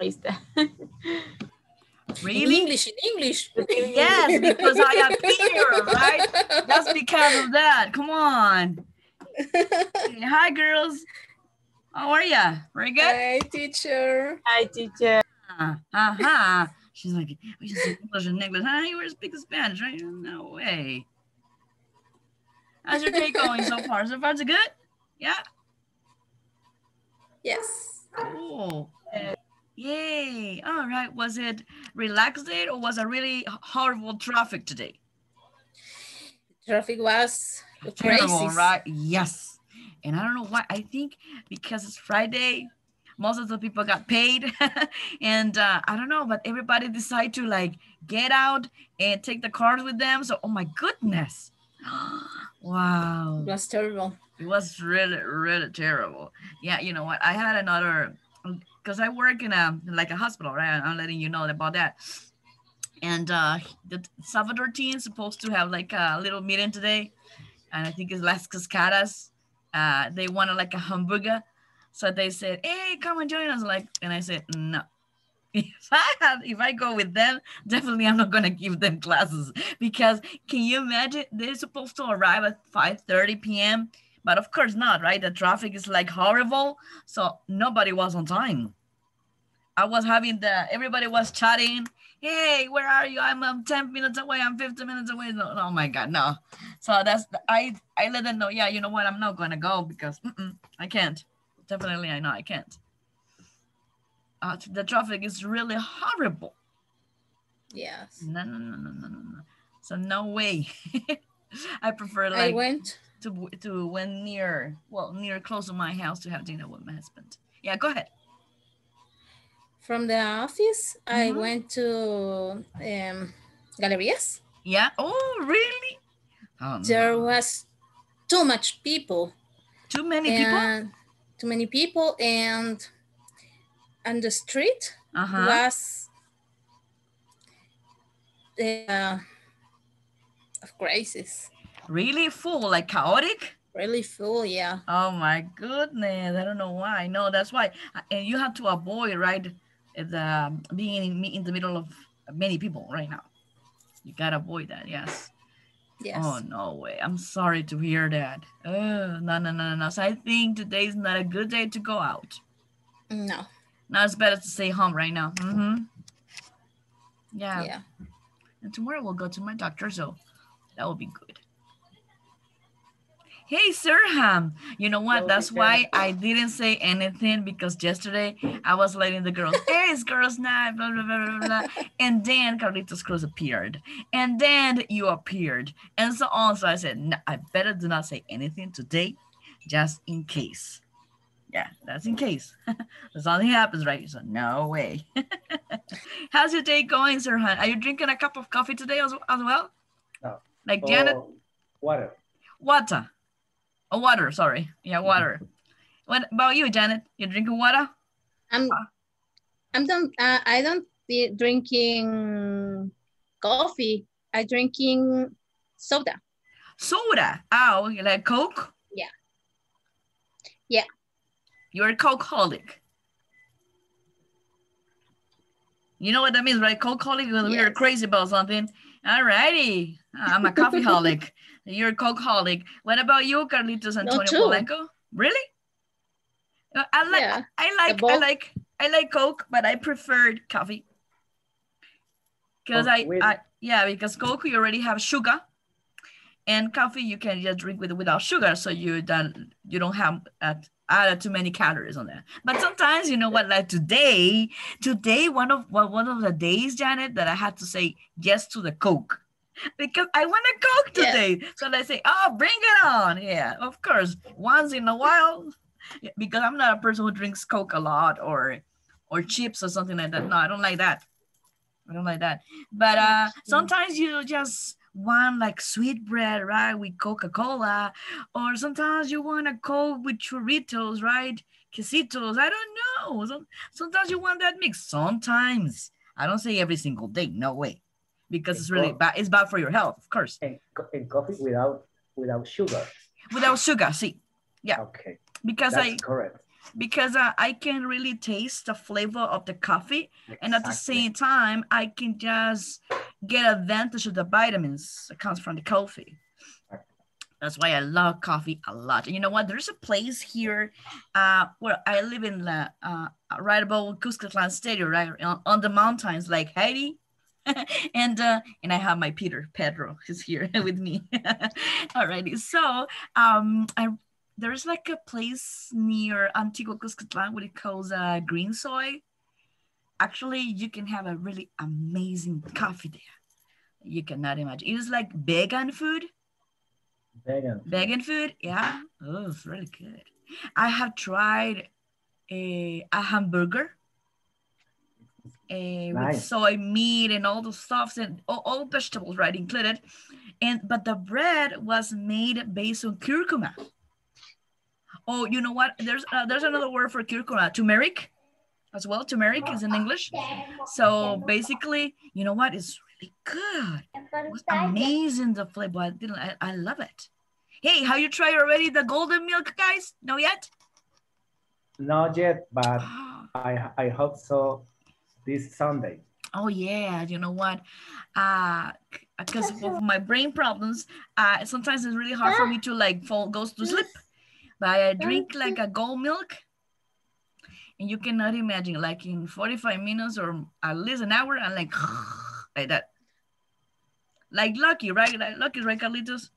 Ahí está. Really? In English, in English. Yes, because I am here, right? That's because of that. Come on. Hi, girls. How are ya? Very good? Hi, teacher. Hi, teacher. Uh huh. She's like, we just speak English and English. Huh? You were speaking Spanish, right? No way. How's your day going so far? So far, so good? Yeah? Yes. Cool. Yay. All right. Was it relaxed day or was it really horrible traffic today? Traffic was Terrible, crazy. right? Yes. And I don't know why. I think because it's Friday, most of the people got paid. and uh, I don't know, but everybody decided to like get out and take the cars with them. So, oh my goodness. wow. It was terrible. It was really, really terrible. Yeah, you know what? I had another because I work in a like a hospital, right? I'm letting you know about that. And uh the Salvador team is supposed to have like a little meeting today, and I think it's Las Cascadas. Uh, they wanted like a hamburger, so they said, "Hey, come and join us." Like, and I said, "No." If I have, if I go with them, definitely I'm not gonna give them classes because can you imagine they're supposed to arrive at 5:30 p.m but of course not, right? The traffic is like horrible. So nobody was on time. I was having the, everybody was chatting. Hey, where are you? I'm, I'm 10 minutes away. I'm 15 minutes away. No, oh my God, no. So that's, I, I let them know, yeah, you know what? I'm not to go because I can't. Definitely, I know I can't. Uh, the traffic is really horrible. Yes. No, no, no, no, no, no, no. So no way. I prefer I like went to to when near well near close to my house to have dinner with my husband. Yeah, go ahead. from the office. I Mhm. went to um, Galerías. Yeah. Oh, really? Oh, There no. was too much people. too many people. too many people and on the street Uh huh. was uh, of crisis Really full, like chaotic. really full yeah Oh my goodness! I don't know why. No, that's why. Uh, And you have to avoid right the being in, in the middle of many people right now. You gotta avoid that. Yes. yes Oh no way! I'm sorry to hear that. Oh no no no no no! So I think today's not a good day to go out. no Now it's better to stay home right now. Mm-hmm. Yeah. yeah And tomorrow we'll go to my doctor, so that will be good. Hey, Sirhan. You know what? That's why I didn't say anything because yesterday I was letting the girls, hey, it's girls' night, blah, blah, blah, blah, blah. And then Carlitos Cruz appeared. And then you appeared. And so on. So I said, no, I better do not say anything today, just in case. Yeah, that's in case. something happens, right? So no way. How's your day going, Sirhan? Are you drinking a cup of coffee today as, as well? No. Like Janet? Oh, water. Water. Oh, water, sorry. Yeah, water. What about you, Janet? You drinking water? i'm Ah. i'm don't uh, i don't be drinking coffee i drinking soda Soda. Oh, you like Coke? Yeah. Yeah. You're a Coke-holic. You know what that means, right? Coke-holic, when we are crazy about something. All righty. I'm a coffee-holic. You're a Coke-holic. What about you, Carlitos Antonio. Polanco? Really? Uh, I like, yeah I like, I like, I like Coke, but I preferred coffee. Because Coke I, I, yeah, because Coke you already have sugar, and coffee you can just drink with without sugar, so you don't you don't have uh, added too many calories on there. But sometimes you know what, like today, today one of one one of the days, Janet, that I had to say yes to the Coke. Because I want a Coke Yeah. today. So they say, oh, bring it on. Yeah, of course. Once in a while, because I'm not a person who drinks Coke a lot or or chips or something like that. No, I don't like that. I don't like that. But uh sometimes you just want like sweet bread, right? With Coca-Cola. Or sometimes you want a Coke with churritos, right? Quesitos. I don't know. Sometimes you want that mix. Sometimes. I don't say every single day. No way. Because it's really bad. It's bad for your health, of course. And, co- and coffee without without sugar. Without sugar, see. Yeah. Okay, Because that's I correct. because uh, I can really taste the flavor of the coffee, and at the same time, I can just get advantage of the vitamins that comes from the coffee. That's why I love coffee a lot. And you know what? There's a place here uh, where I live in the, uh, right above Cuscatlan Stadium, right on, on the mountains, like Haiti. and uh, and I have my Peter Pedro who's here with me. Alrighty, so um, I there's like a place near Antigua Cuscatlan what it calls uh, Green Soy. Actually, you can have a really amazing coffee there. You cannot imagine. It is like vegan food. Vegan. Vegan food, yeah. Oh, it's really good. I have tried a, a hamburger eh, with soy meat and all the stuffs and all, all vegetables, right, included. And but the bread was made based on curcuma. Oh, you know what? There's uh, there's another word for curcuma, turmeric, as well. Turmeric is in English. So basically, you know what? It's really good. It was amazing the flavor. I didn't. I, I love it. Hey, have you tried already the golden milk, guys? No yet. Not yet, but I I hope so this Sunday. Oh yeah, you know what? Uh, because of my brain problems, uh, sometimes it's really hard for me to like fall goes to sleep. But I drink like a gold milk, and you cannot imagine like in 45 minutes or at least an hour, and like like that. Like Lucky, right? Like Lucky, right, Carlitos?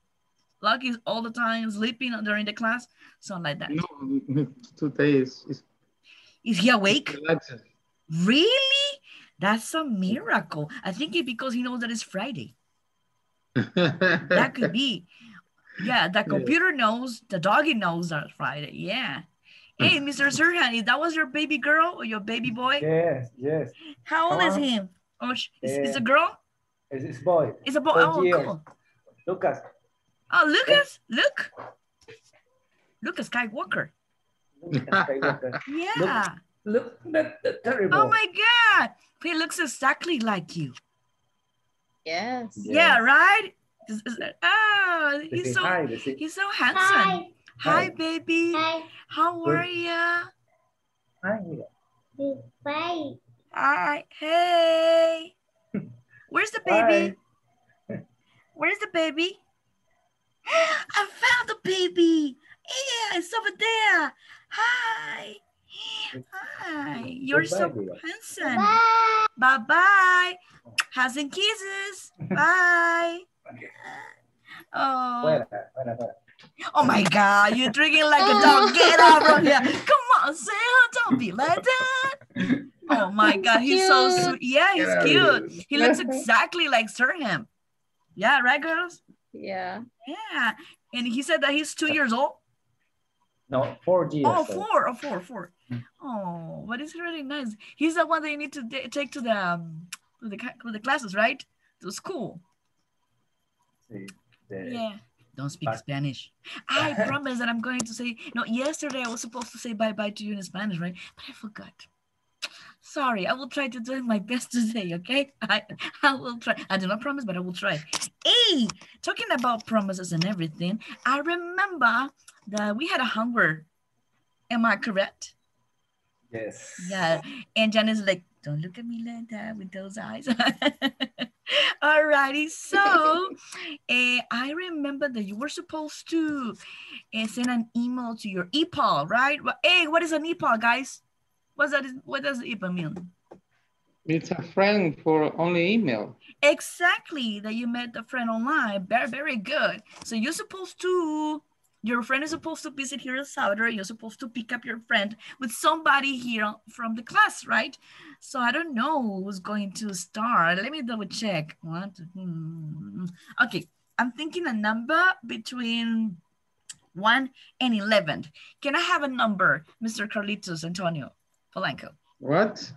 Lucky's all the time sleeping during the class, something like that. No, today is, is Is he awake? Really? That's a miracle. I think it's because he knows that it's Friday. That could be. Yeah, the computer knows, the doggy knows that it's Friday. Yeah. Hey, Mr. Sirhan, if that was your baby girl or your baby boy, Yes, yes. how old is Come on. he? Oh, sh- is, is a girl? It's, it's boy. It's a boy. Oh, years. cool. Lucas. Oh, Lucas, look. Lucas Skywalker. Lucas Skywalker. Yeah. Look, that, that terrible. Oh my God. He looks exactly like you. Yes. Yeah. Yeah, right? Is- is- Oh, he's so hi, he's so handsome. Hi, Hi. baby. How are ya? hi. Hi. Hey. Where's the baby? Where's the baby? I found the baby. Yeah, it's over there. Hi. Hi. You're so Goodbye, handsome. Bye bye. Hugs and kisses. Bye. Oh. Fuera, fuera, fuera. Oh my God, you're drinking like a dog. Get out from here. Come on, Sam. Don't be like that. Oh my God, he's so sweet. Yeah, he's Get cute. here. He looks exactly like Sirhan. Yeah, right, girls? Yeah. Yeah. And he said that he's two years old. No, four years. Oh, old. four. Oh, four, four. Oh, but it's really nice. He's the one that you need to take to the um, to the to the classes, right? To school. Sí, de- Yeah. Don't speak Bye. Spanish. I promise that I'm going to say, no, yesterday I was supposed to say bye bye to you in Spanish, right? But I forgot. Sorry, I will try to do my best today, okay? I, I will try. I do not promise, but I will try. Hey, talking about promises and everything, I remember that we had a hunger. Am I correct? Yes. Yeah. And Janice like, don't look at me like that with those eyes. Alrighty. So eh, I remember that you were supposed to eh, send an email to your EPAL, right? Hey, what is an EPAL, guys? What's that? What does EPAL mean? It's a friend for only email. Exactly, that you met the friend online. Very, very good. So you're supposed to, your friend is supposed to visit here in Salvador. You're supposed to pick up your friend with somebody here from the class, right? So I don't know who's going to start. Let me double check. Two, hmm. Okay, I'm thinking a number between one and 11. Can I have a number, Mr. Carlitos Antonio Polanco? What?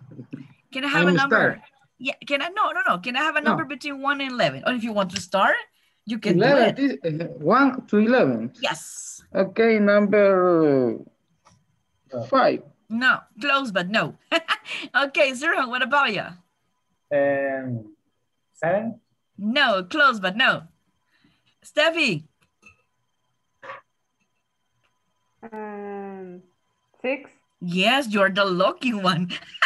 Can I have a I'm number? start. Yeah, can I? No, no, no. Can I have a No. number between one and 11? Or if you want to start, you can do 11, it. this- uh, 1 to 11. Yes. Okay, number 5. No, close, but no. okay, Zero, what about you? Um, seven. No, close, but no. Steffi, Um, six. Yes, you're the lucky one.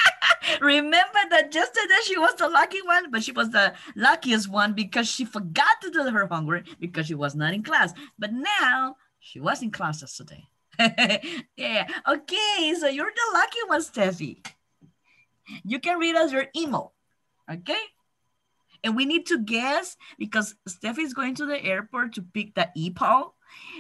Remember that yesterday she was the lucky one, but she was the luckiest one because she forgot to do her homework because she was not in class. But now she was in class yesterday. yeah. Okay, so you're the lucky one, Steffi. You can read us your email. Okay. And we need to guess because Steffi is going to the airport to pick the EPAL,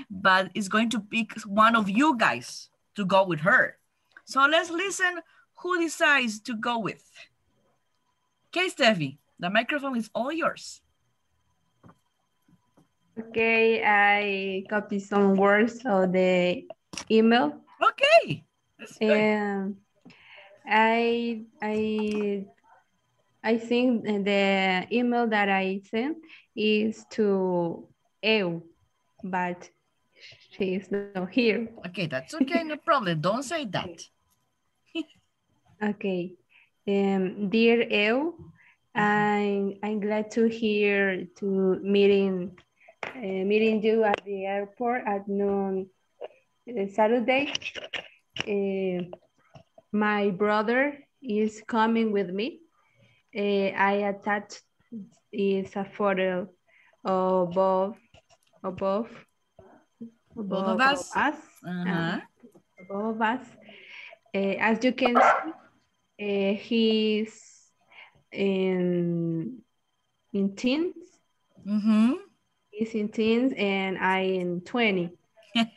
but is going to pick one of you guys to go with her. So let's listen who decides to go with. Okay, Steffi, the microphone is all yours. Okay, I copy some words of the email. Okay. And um, I I I think the email that I sent is to Eu, but she's not here. Okay, that's okay, no problem. Don't say that. Okay. Um, dear Eu, I'm, I'm glad to hear to meeting uh, meeting you at the airport at noon uh, Saturday. Uh, my brother is coming with me. Uh, I attached is a photo of both above Both of us. us Uh-huh. above us. Uh, as you can see, uh, he's in in teens. Mm-hmm. He's in teens, and I in twenty.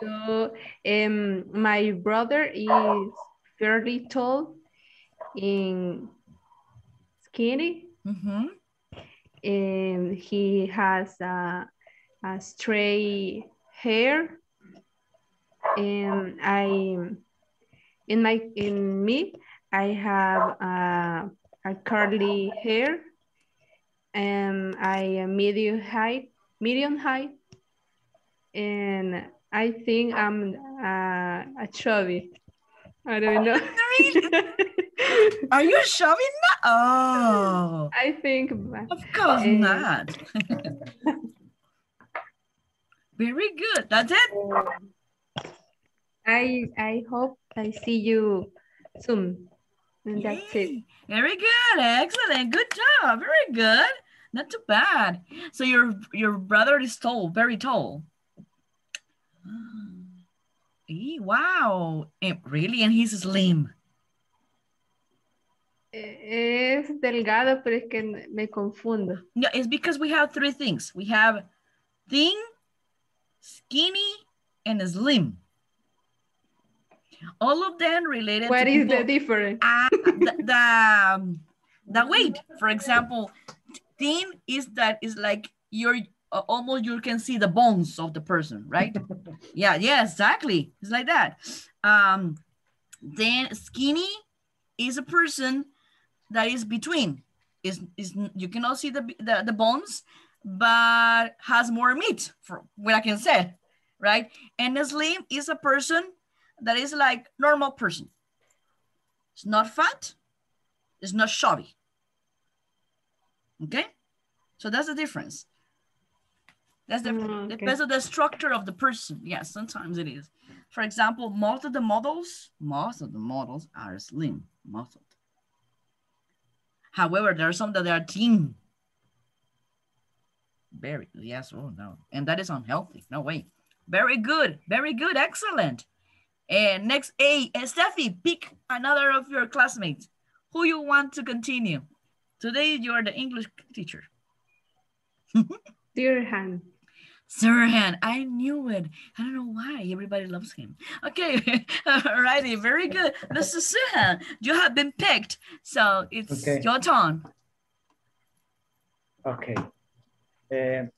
So um, my brother is fairly tall, in skinny, Mm-hmm. and he has a, a stray hair. And I, in my in me, I have a, a curly hair, and I am medium height, medium height, and I think I'm uh, a chubby. I don't know. Are you shoving that? Oh, I think of course Eh. not. Very good. That's it. I I hope I see you soon. And that's it. Very good. Excellent. Good job. Very good. Not too bad. So your your brother is tall, very tall. Wow. Eh, really? And he's slim. Es delgado, pero es que me confundo. No, it's because we have three things. We have thin, skinny, and slim. All of them related What is the difference? The, the, um, the weight, for example, thin is that is like you're uh, almost you can see the bones of the person, right? yeah, yeah, exactly. It's like that. Um, then skinny is a person that is between. Is is you cannot see the, the the bones, but has more meat, for what I can say, right? And slim is a person that is like normal person. It's not fat. It's not shabby. Okay? So that's the difference. That's the Mm, okay. depends on the structure of the person. Yes, sometimes it is. For example, most of the models, most of the models are slim. Most of them. However, there are some that are thin. Very yes, oh no. And that is unhealthy. No way. Very good. Very good. Excellent. And next, A, uh, Steffi, pick another of your classmates. Who you want to continue? Today you are the English teacher. Dirham. Sirhan, I knew it. I don't know why everybody loves him. Okay, alrighty, very good. Mr. Sirhan, you have been picked. So it's Okay. your turn. Okay. Um,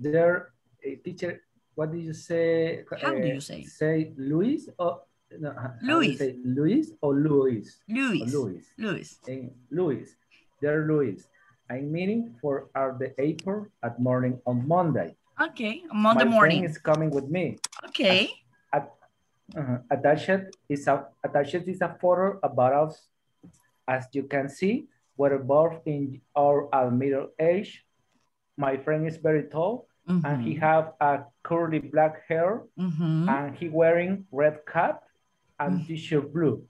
there, a teacher, what did you say? How do Uh, you say? Say Luis or no, do Luis. say Luis or Luis? Or Luis. Luis. Luis. Eh, Luis. There, Luis. I'm meeting for at the airport at morning on Monday. Okay, Monday My morning. friend is coming with me. Okay. Uh-huh. Attached is a attached is a photo about us. As you can see, we're both in our uh, middle age. My friend is very tall and he Mhm, have a curly black hair mhm. and he wearing red cap and t-shirt blue.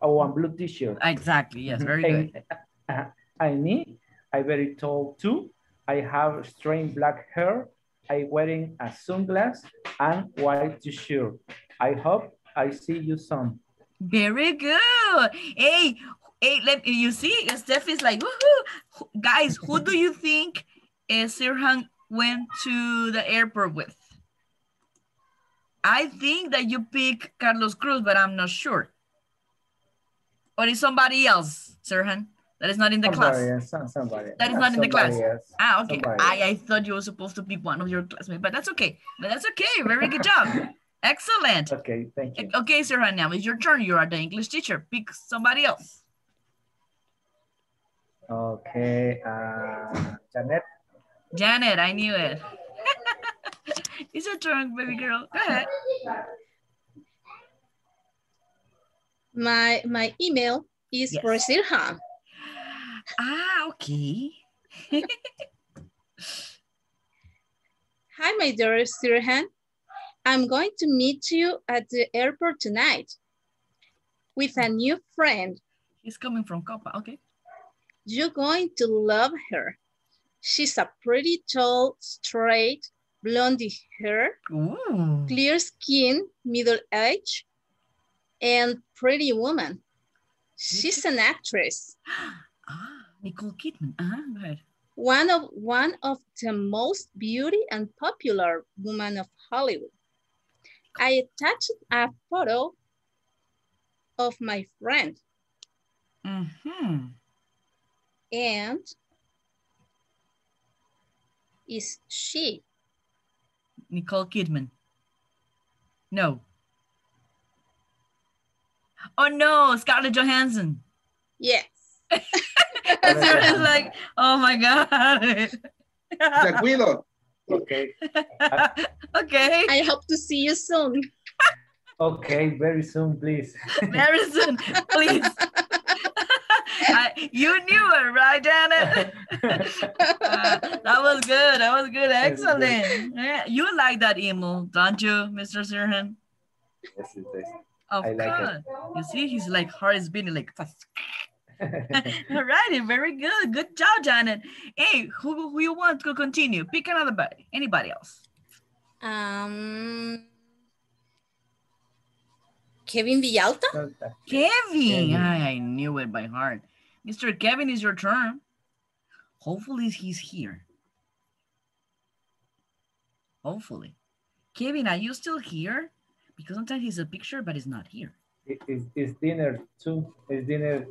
Oh, and blue t-shirt. Exactly. Yes. Very And, good. I me, I very tall too. I have straight black hair. I wearing a sunglass and white t-shirt. I hope I see you soon. Very good. Hey, hey, let you see, Steph is like, woohoo. Guys, who do you think uh, Sirhan went to the airport with? I think that you pick Carlos Cruz, but I'm not sure. Or is somebody else, Sirhan, that is not in the class? Somebody else, some- somebody. That is yeah, not in the class. else. Ah, okay. Somebody I. I thought you were supposed to pick one of your classmates, but that's okay. But that's okay. Very good job. Excellent. Okay, thank you. Okay, Sirhan, now it's your turn. You are the English teacher. Pick somebody else. Okay, uh, Janet. Janet, I knew it. it's your turn, baby girl. Go ahead. My my email is Yes. for Sirhan. Ah, okay. Hi, my dear Sirhan. I'm going to meet you at the airport tonight with a new friend. He's coming from Copa. Okay. You're going to love her. She's a pretty tall, straight, blondie hair, Ooh. clear skin, middle age, and pretty woman. She's an actress, Ah, Nicole Kidman. Uh-huh. Go one of one of the most beauty and popular women of Hollywood. I attached a photo of my friend Mm-hmm. and is she? Nicole Kidman. No. Oh no, Scarlett Johansson. Yes. Sarah's like, oh my god. Te cuido. Okay, okay, I hope to see you soon. okay, very soon, please. very soon, please. I, you knew it, right, Janet? Uh, that was good. That was good. That was good. Excellent. Yeah, you like that email, don't you, Mr. Sirhan? Yes, it is. Of I like it. course. You see, he's like heart is beating like fast. All righty, very good. Good job, Janet. Hey, who, who you want to continue? Pick another buddy. Anybody else? Um, Kevin Villalta? Kevin. Kevin. I, I knew it by heart. Mr. Kevin, is your turn. Hopefully he's here. Hopefully. Kevin, are you still here? Because sometimes he's a picture, but he's not here. It- It's, it's dinner too. It's dinner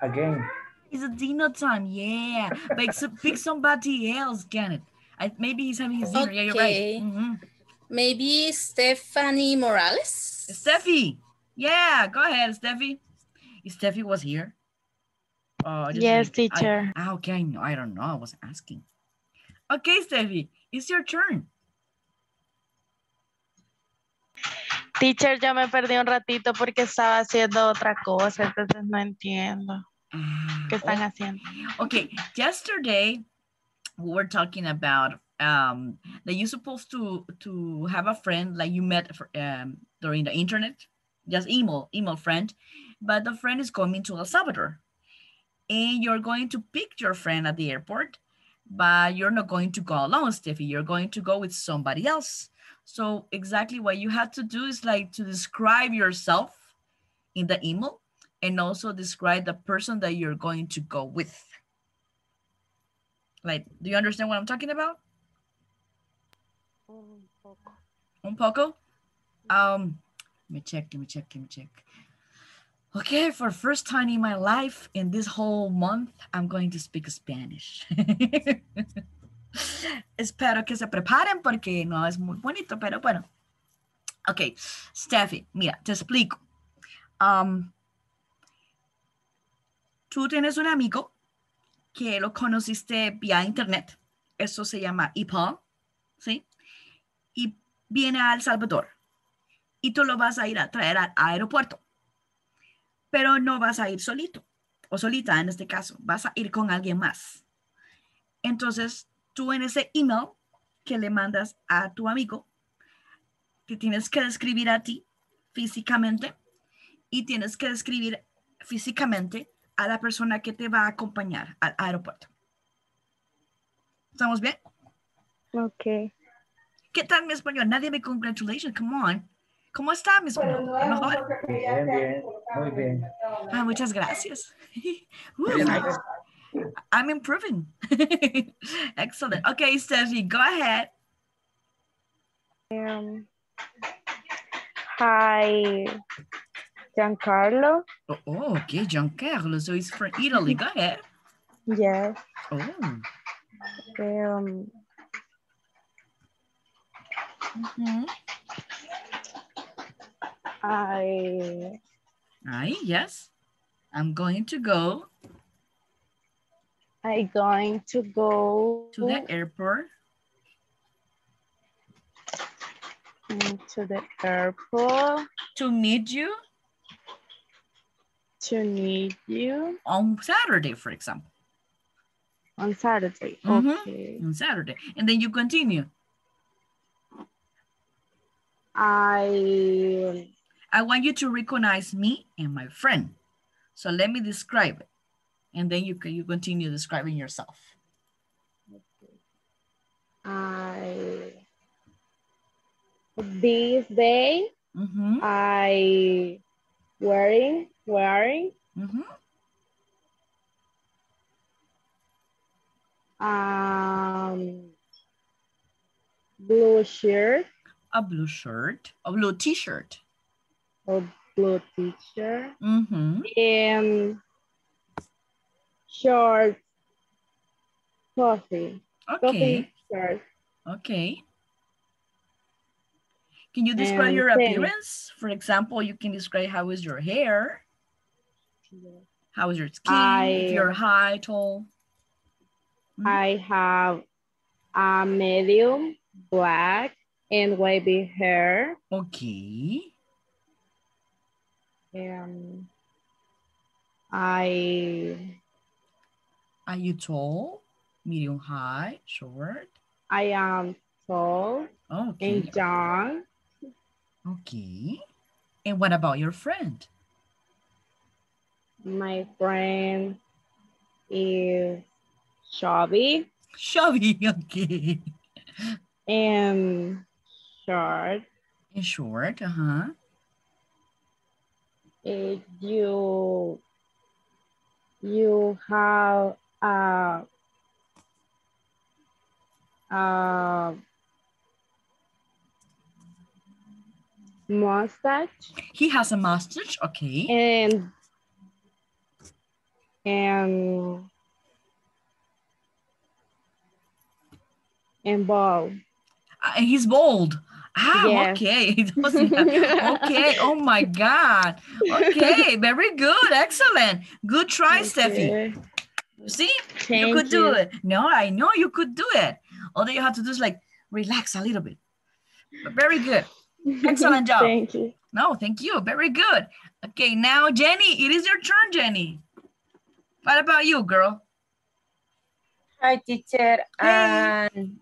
again. It's a dinner time, yeah. Like pick somebody else, Janet. I, maybe he's having his dinner. Yeah, you're Okay. right. Mhm. Maybe Stephanie Morales? Steffi. Yeah, go ahead, Steffi. Steffi was here. I just Yes, teacher. ah, okay, I, I don't know. I was asking. Okay, Steffi, it's your turn. Teacher, yo me perdí un ratito porque estaba haciendo otra cosa, entonces no entiendo Ah, qué están oh, haciendo. Okay, yesterday we were talking about um that you're supposed to to have a friend like you met for, um during the internet, just email email friend, but the friend is coming to El Salvador, and you're going to pick your friend at the airport, but you're not going to go alone, Steffi. You're going to go with somebody else. So exactly what you have to do is like to describe yourself in the email and also describe the person that you're going to go with. Like, do you understand what I'm talking about? Un poco? Um, let me check, let me check, let me check. Okay, for first time in my life, in this whole month, I'm going to speak Spanish. Espero que se preparen porque no es muy bonito, pero bueno. Ok, Steffi, mira, te explico. Um, tú tienes un amigo que lo conociste vía internet. Eso se llama EPAL, ¿sí? Y viene a El Salvador. Y tú lo vas a ir a traer al aeropuerto. Pero no vas a ir solito o solita en este caso. Vas a ir con alguien más. Entonces, tú en ese email que le mandas a tu amigo, te tienes que describir a ti físicamente y tienes que describir físicamente a la persona que te va a acompañar al aeropuerto. ¿Estamos bien? Okay. ¿Qué tal mi español? Nadie me congratulations, come on. ¿Cómo está mi español? Mejor. Bien, bien, muy bien. Ah, muchas gracias. Ooh, Bien, nice. I'm improving. Excellent. Okay, Steffi, go ahead. Um, hi, Giancarlo. Oh, oh, okay, Giancarlo. So he's from Italy. Go ahead. Yes. Oh, Um, mhm. I Aye, yes. I'm going to go I'm going to go to the airport to the airport to meet you to meet you on Saturday, for example. on Saturday. Mhm. Okay. On Saturday. And then you continue. I I want you to recognize me and my friend. So let me describe it. And then you can you continue describing yourself. I this day Mm-hmm. I wearing wearing Mm-hmm. um blue shirt A blue shirt, a blue t-shirt. Or blue t-shirt Mm-hmm. and short coffee Okay. coffee Okay. Can you describe And your appearance? For example, you can describe how is your hair, how is your skin, if I- you're high, tall. Mhm. I have a medium black and wavy hair Okay. And I Are you tall, medium, high, short? I am tall Okay. and young Okay. And what about your friend? my friend is chubby Chubby. Okay. and short And short. Uh-huh. Eh, you you have a a mustache He has a mustache. Okay. and and and bald. Uh, he's bald. Ah, Yes. okay. He doesn't okay. Oh my God. Okay. Very good. Excellent. Good try, Steffi. Okay. See, Thank you could do it. No, I know you could do it. All that you have to do is like relax a little bit. But very good. Excellent job. Thank you. No, thank you. Very good. Okay, now Jenny, it is your turn, Jenny. What about you, girl? Hi, teacher. Hey. And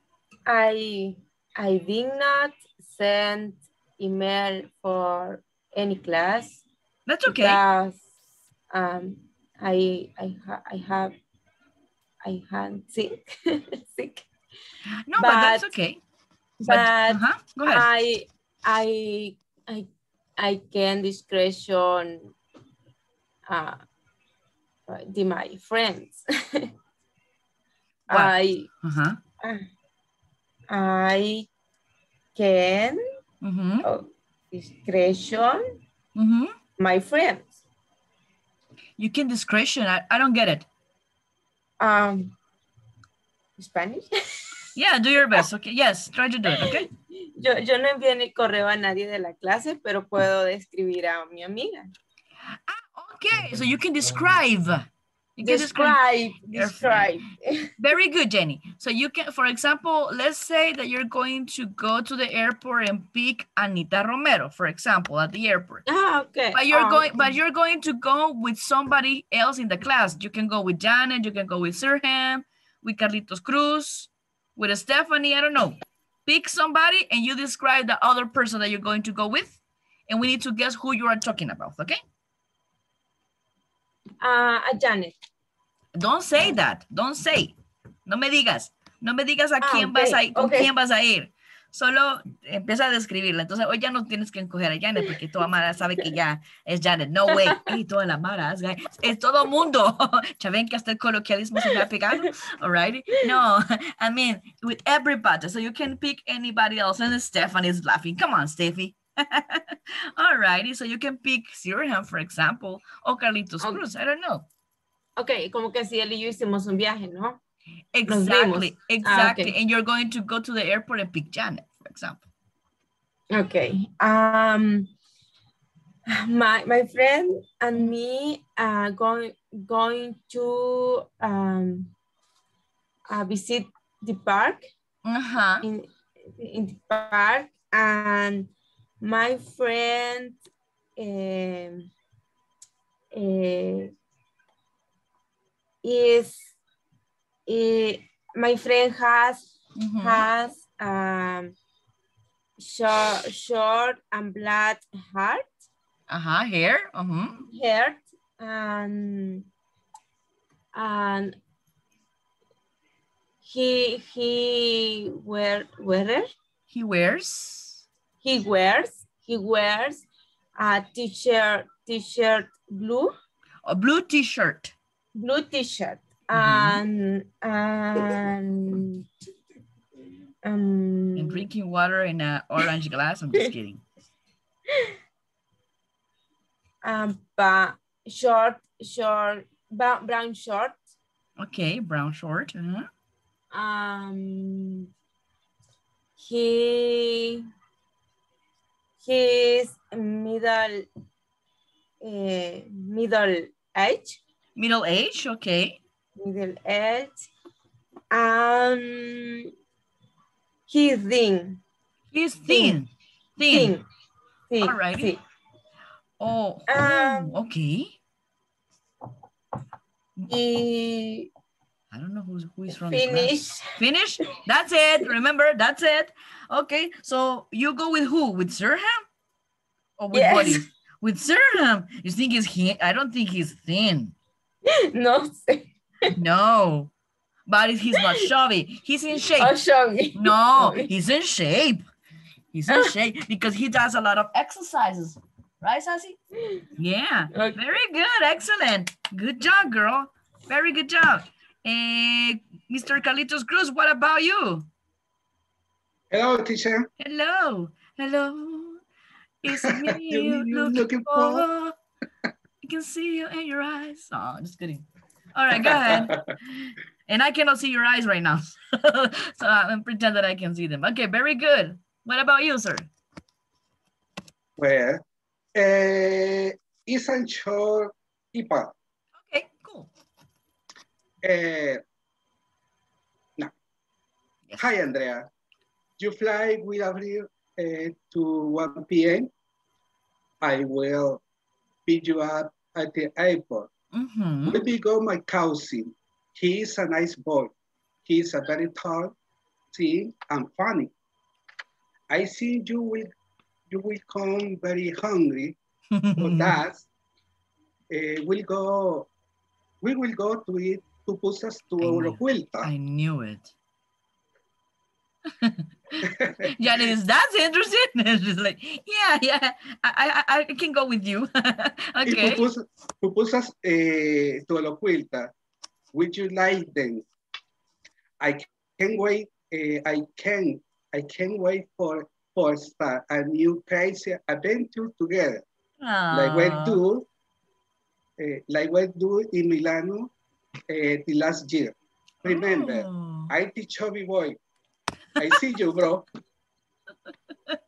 I I did not send email for any class That's okay. because um I I ha I have I had sick sick. no, but, that's but- okay. But uh-huh. Go ahead. I I I I can discretion uh the my friends. I uh-huh. I can Mm-hmm. oh, discretion my friends. You can discretion. I, I don't get it. Um, Spanish. Yeah, do your best. Okay. Yes, try to do it. Okay. Yo, yo no envié ni correo a nadie de la clase, pero puedo describir a mi amiga. Okay. So you can describe. Describe, describe. Very good, Jenny. So you can, for example, let's say that you're going to go to the airport and pick Anita Romero, for example, at the airport. Ah, okay. But you're Ah, going, okay. but you're going to go with somebody else in the class. You can go with Janet. You can go with Sirhan, with Carlitos Cruz, with Stephanie. I don't know. Pick somebody and you describe the other person that you're going to go with, and we need to guess who you are talking about. Okay. Ah, a Janet. Don't say that. Don't say. No me digas. No me digas a Ah, quién vas a ir, con ok. quién vas a ir. Solo empieza a describirla. Entonces, hoy ya no tienes que encoger a Janet porque toda Mara sabe que ya es Janet. No way. Y toda la Mara es, es todo mundo. Ya ven que hasta el coloquialismo se me ha pegado. All right. No, I mean, with everybody. So you can pick anybody else. And Stephanie is laughing. Come on, Steffi. All righty. So you can pick Sirhan, for example, or Carlitos Ok. Cruz. I don't know. Ok, como que si él y yo hicimos un viaje, ¿no? Exactly, exactly. Ah, ok. And you're going to go to the airport and pick Janet, for example. Okay. Um, my my friend and me are going going to um uh, visit the park Uh-huh. in in the park and my friend um, uh, is eh, my friend has Mhm. has um short short and black hair Uh-huh. Here. Uh-huh. hair and and he he wear wear He wears. He wears he wears a t-shirt t-shirt blue A blue t-shirt. blue t-shirt Mhm. and and um And drinking water in an orange glass. I'm just kidding. um ba- short short brown, brown short Okay, brown short. Uh-huh. um he he's middle uh, middle age Middle age. Okay. middle age um he's thin He's thin. Thin. thin thin, Alrighty. thin. Oh, Um, oh, okay. he I don't know who's who is from this class. finish Finish? That's it. Remember, that's it. Okay, so you go with who? With Sirhan? Or with Yes. Buddy? With Sirhan. You think he's he I don't think he's thin. no No. But he's not chubby. He's in shape. oh chubby. No, he's in shape. He's in shape because he does a lot of exercises. Right, Sassy? Yeah. Okay. Very good. Excellent. Good job, girl. Very good job. Eh, Mr. Carlitos Cruz, what about you? Hello, teacher. Hello. Hello. Is it me You- looking looking for? I can see you in your eyes. Oh, just kidding. All right, go ahead. And I cannot see your eyes right now. so I'm pretend that I can see them. Okay, very good. What about you, sir? Well, eh, isn't Ipa. Okay, cool. No. Yes. Hi, Andrea. You fly with Avril uh, to 1 p.m. I will pick you up at the airport. Mm-hmm. Let me go my cousin. He is a nice boy. He is a very tall, thin, and funny. I see you will you will come very hungry. For that, uh, we'll go. We will go to eat pupusas to I our knew- vuelta. I knew it. Janice, that's interesting. And She's like, yeah, yeah, I, I, I can go with you. Y okay. pupusas, pupusas eh, to la vuelta. Would you like them? I can't wait. eh, I can. I can't wait for for start a new crazy adventure together. Like we do, eh, like we do in Milano eh, the last year. Remember, Oh. I teach chubby boy. I see you, bro. that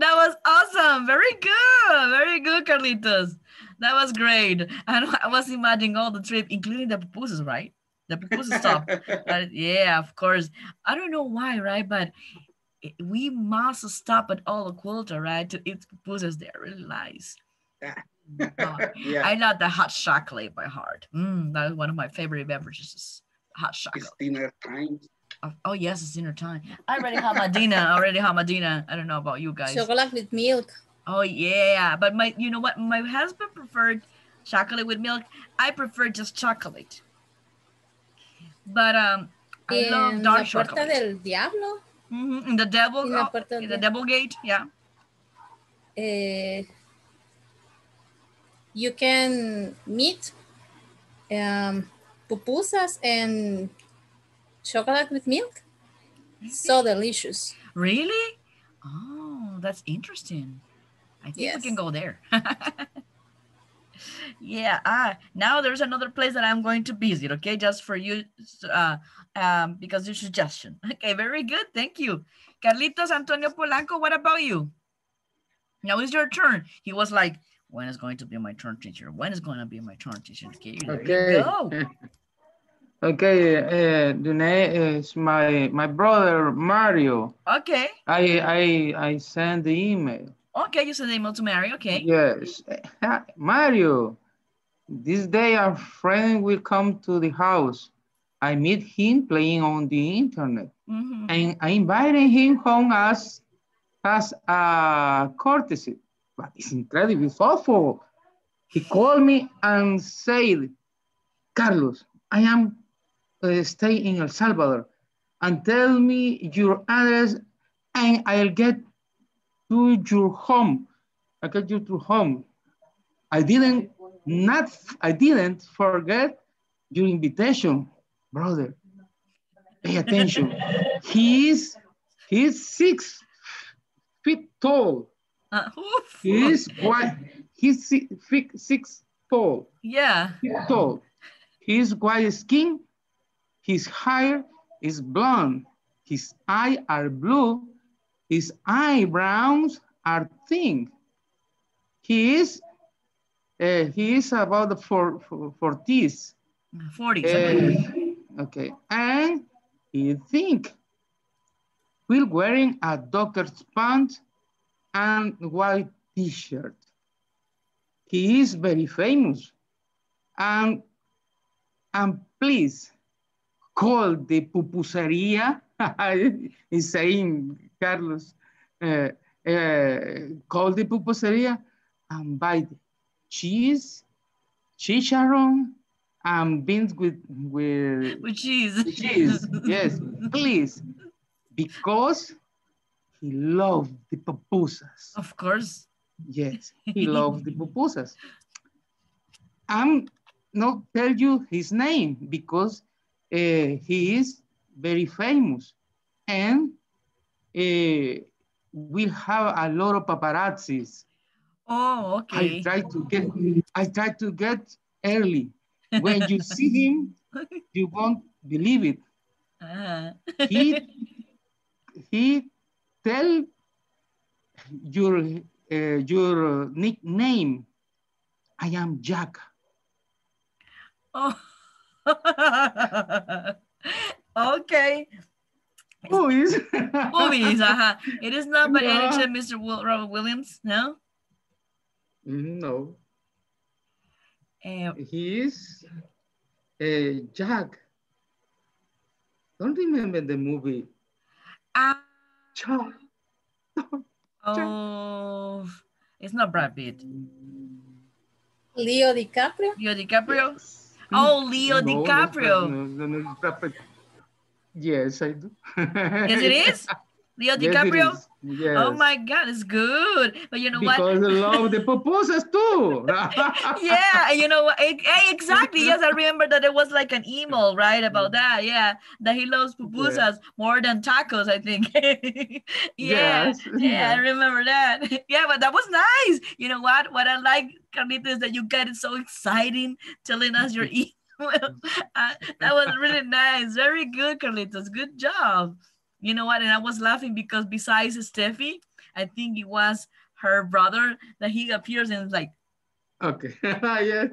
was awesome. Very good. Very good, Carlitos. That was great. And I was imagining all the trip, including the pupusas, right? The pupusa stop. Uh, yeah, of course. I don't know why, right? But we must stop at Olocuilta, right? To eat pupusas. They're really nice. Yeah. Yeah, I love the hot chocolate by heart. Mm, that is one of my favorite beverages. Hot chocolate. it's dinner time. Oh, oh, yes, it's dinner time. I already have Medina. I already have Medina. I don't know about you guys. Chocolate with milk. Oh yeah, but my, you know what? My husband preferred chocolate with milk. I prefer just chocolate. But um, I love En dark la puerta chocolate. del diablo, Mhm, In the devil, En la oh, puerta del in the devil gate, yeah. eh, you can meet um, pupusas and chocolate with milk. So delicious. Really? Oh, that's interesting. I think we can go there. yeah. Ah, now there's another place that I'm going to visit. Okay, just for you, uh, um, because your suggestion. Okay, very good. Thank you, Carlitos Antonio Polanco. What about you? Now it's your turn. He was like, "When is going to be my turn, teacher? When is going to be my turn, teacher?" Okay, Okay. go. Okay, uh, the name is my my brother Mario. Okay. I I I send the email. Okay, you send the email to Mary. Okay. Yes, Mario. This day our friend will come to the house. I meet him playing on the internet, Mhm. and I invited him home as as a courtesy. But it's incredibly thoughtful. He called me and said, "Carlos, I am uh, staying in El Salvador, and tell me your address, and I'll get to your home. I'll get you to home. I didn't not I didn't forget your invitation, brother. Pay attention. he is he's six feet tall. Uh, oof. He is white. He's six, six tall. Yeah. Feet tall. His white skin. His hair is blonde. His eyes are blue. His eyebrows are thin. He is uh, he is about the four, four, 40s. 40s. Uh, okay, and he think we're wearing a doctor's pants and white t-shirt. He is very famous. And, and please call the pupuseria, he's saying Carlos, uh, uh, call the pupuseria and buy cheese, chicharron, and beans with, with With cheese. cheese. yes, please. Because he loved the pupusas. Of course. Yes, he loved the pupusas. I'm not tell you his name because uh, he is very famous and uh, we have a lot of paparazzis. Oh, okay. I try to get I try to get early. When you see him, you won't believe it. Uh-huh. He he tell your uh, your nickname. I am Jack. oh. okay. Is? Movies. Uh-huh. It is not by any chance Mr. Will, Robert Williams. No. No, Uh, he is uh, Jack. Don't remember the movie. ah, Jack. oh, it's not Brad Pitt. Leo DiCaprio. Leo DiCaprio. Oh, Leo No, no, DiCaprio. no, no, no, it's Brad Pitt. Yes, I do. Yes, it is. Leo Yes, it DiCaprio. is. Yes. Oh my God, it's good. But you know what? Because I love the pupusas too. yeah, you know what? eh, Exactly. Yes, I remember that it was like an email, right? About that. Yeah, that he loves pupusas more than tacos. I think. yeah, Yes, yeah, I remember that. Yeah, but that was nice. You know what? What I like, Carlita, is that you got it so exciting telling us your email. Uh, that was really nice. Very good, Carlitos. Good job. You know what? And I was laughing because besides Steffi, I think it was her brother that he appears and is like, Okay. yeah.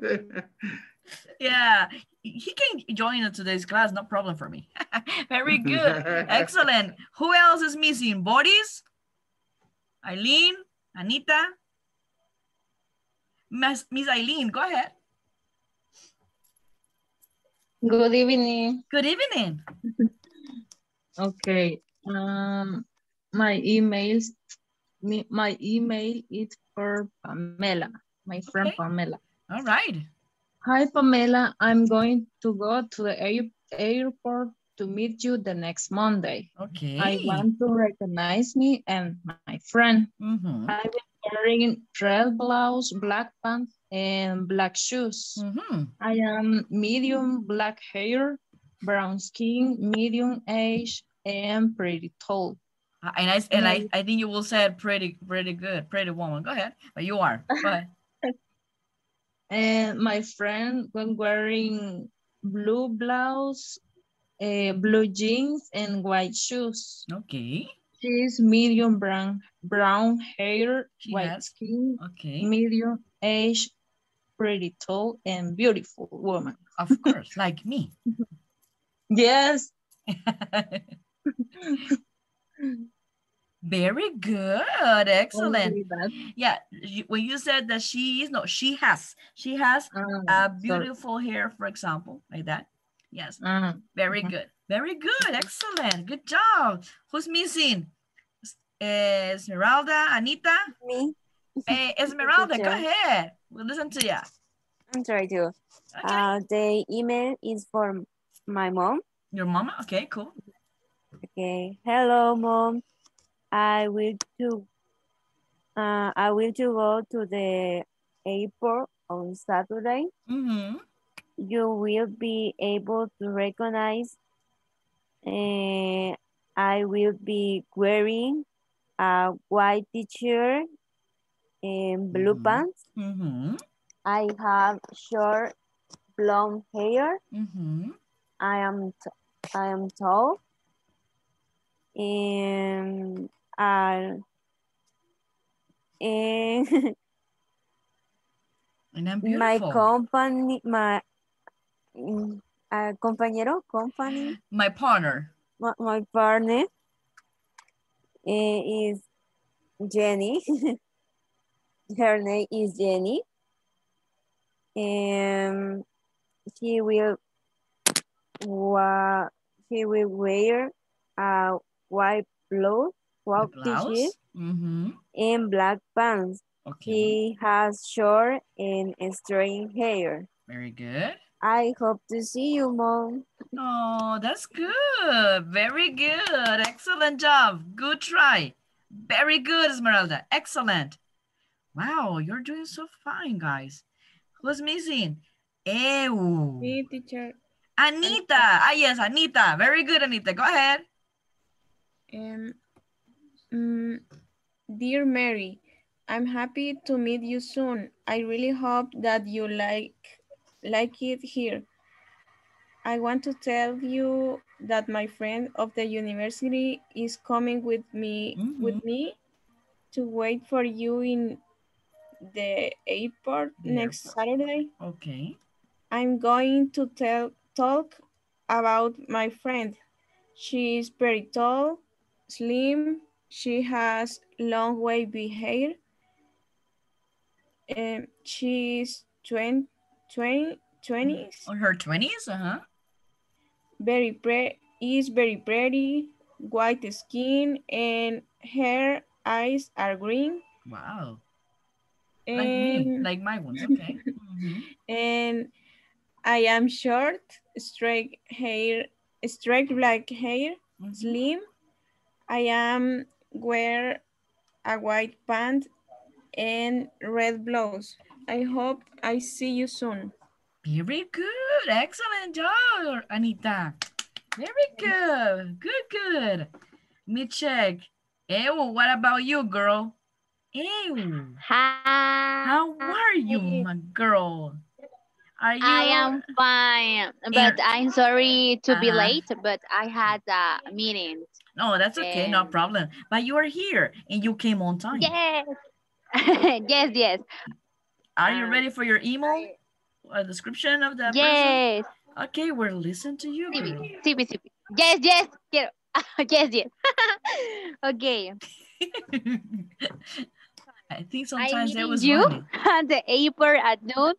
yeah, he can join in today's class. No problem for me. Very good. Excellent. Who else is missing? Boris? Eileen? Anita? Miss, Miss Eileen, go ahead. Good evening. Good evening. Okay. Um, my emails, me, my email is for Pamela, my friend Okay. Pamela. All right. Hi, Pamela. I'm going to go to the air airport to meet you the next Monday. Okay. I want to recognize me and my friend. Mhm. I will wearing red blouse, black pants, and black shoes. Mhm. I am medium black hair, brown skin, medium age, and pretty tall. Uh, And I and I, I think you will say pretty pretty good, pretty woman. Go ahead. But you are. Go ahead. And my friend was wearing blue blouse, uh, blue jeans, and white shoes. Okay. She's medium brown, brown hair, She white has- skin, Okay. medium age, pretty tall, and beautiful woman. Of course, like me. Yes. Very good. Excellent. Yeah, when you said that she is, no, she has. She has Ah, uh, sorry. beautiful hair, for example, like that. Yes, Ah, very mhm. good. Very good. Excellent. Good job. Who's missing? Eh, Esmeralda, Anita? Me? Eh, Esmeralda, go ahead. We'll listen to you. I'm trying to. Okay. Uh, the email is for my mom. Your mama? Okay, cool. Okay. Hello, mom. I will to. Uh, I will to go to the airport on Saturday. Mm-hmm. You will be able to recognize. Uh, I will be wearing a white t-shirt and blue Mhm. pants. Mm-hmm. I have short blonde hair. Mm-hmm. I am I am tall. And I and And I'm my company my uh, compañero company My partner. my, my partner eh, is Jenny. Her name is Jenny. And she will wa she will wear a white blouse, white The t-shirt. Mm-hmm. and black pants. Okay. She has short and straight hair. Very good. I hope to see you, Mom. Oh, that's good. Very good. Excellent job. Good try. Very good, Esmeralda. Excellent. Wow, you're doing so fine, guys. Who's missing? Ew. Me, teacher. Anita. Ah, yes, Anita. Very good, Anita. Go ahead. Um, mm, dear Mary, I'm happy to meet you soon. I really hope that you like like it here. I want to tell you that my friend of the university is coming with me with me to wait for you in the airport The next Saturday. Okay. I'm going to tell talk about my friend. She is very tall, slim. She has long wavy hair. Um, she's 20, 20, 20s. On her 20s? Uh-huh. Very pre is very pretty, white skin, and her eyes are green. Wow. Like me, like my ones. Okay. Mhm. and I am short, straight hair, straight black hair, slim. I am wear a white pant and red blouse. I hope I see you soon. Very good. Excellent job, Anita. Very good. Good, good. Let me check. Ew, what about you, girl? Ew. Hi. How are you, my girl? Are you? I am fine, but I'm sorry to be Uh-huh. late, but I had a meeting. No, that's okay. No problem. But you are here and you came on time. Yes. yes, yes. Are you Um, ready for your email? A description of the person? Yes. Okay, we're listening to you, girl. Sí, sí, sí. Yes, yes. Quiero. yes, yes. okay. I think I sometimes it meeting was you at the airport at noon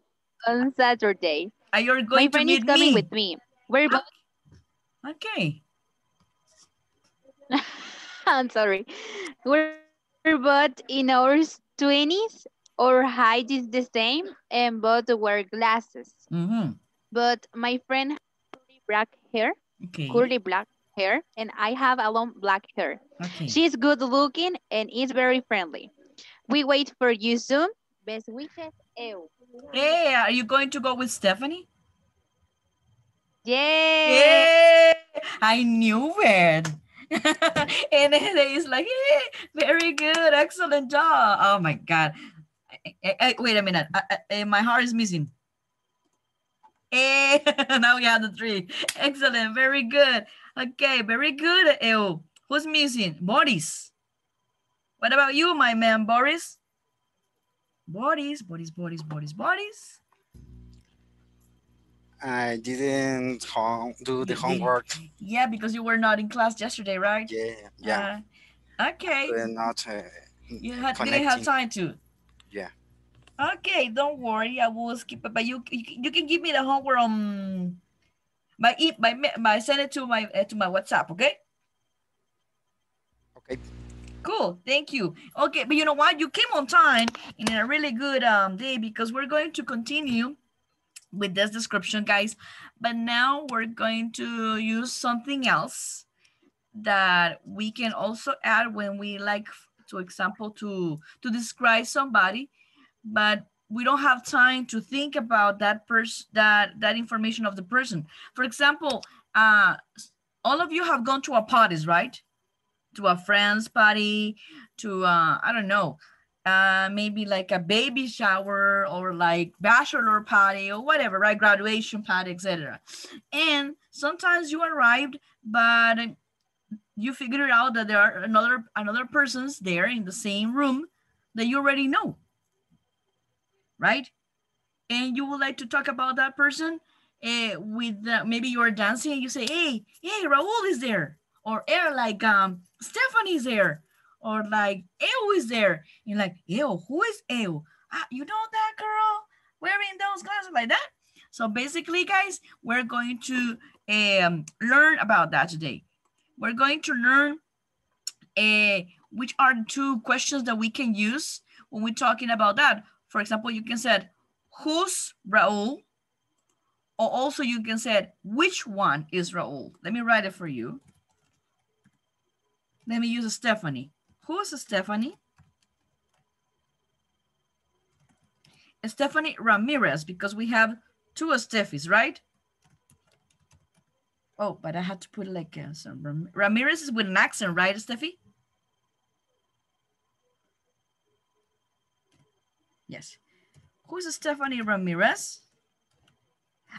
on Saturday. Are you My going to friend is coming me? with me. We're both, Okay. I'm sorry. We're, we're both in our 20s Our height is the same and both wear glasses. Mm-hmm. But my friend has curly black hair, Okay. curly black hair, and I have a long black hair. Okay. She's good looking and is very friendly. We wait for you soon. Best wishes, Ew. Hey, are you going to go with Stephanie? Yay! Yeah, I knew it. and then he's like, very good, excellent job. Oh my God. Eh, eh, wait a minute. I- I- eh, my heart is missing. Eh, now we have the three. Excellent, very good. Okay, very good. Ew. Who's missing? Boris. What about you, my man, Boris? Boris, bodies, bodies, bodies, bodies. I didn't home, do the homework. Yeah, because you were not in class yesterday, right? Yeah, yeah. Uh, okay. We're not uh, You had, didn't have time to. Yeah. Okay, don't worry. I will skip it, but you you, can- you can give me the homework on by by me- by send it to my uh, to my WhatsApp. Okay. Okay. Cool. Thank you. Okay, but you know what? You came on time in a really good um day because we're going to continue with this description, guys. But now we're going to use something else that we can also add when we like, to example, to to describe somebody, but we don't have time to think about that person, that that information of the person. For example, uh, all of you have gone to a parties, right? To a friend's party, to uh, I don't know, uh, maybe like a baby shower or like bachelor party or whatever, right? Graduation party, etc. And sometimes you arrived, but you figured out that there are another another persons there in the same room that you already know, right? And you would like to talk about that person uh, with the, maybe you're dancing and you say, hey, hey, Raul is there, or eh, like um Stephanie's there, or like Ew is there. You're like, Ew, who is Ew? Ah, you know that girl wearing those glasses like that? So basically, guys, we're going to um, learn about that today. We're going to learn uh, which are two questions that we can use when we're talking about that. For example, you can say, who's Raul? Or also you can say, which one is Raul? Let me write it for you. Let me use a Stephanie. Who's a Stephanie? Stephanie Ramirez, because we have two Steffies, right? Oh, but I had to put like uh, some Ram Ramirez is with an accent, right, Steffi? Yes. Who's a Stephanie Ramirez?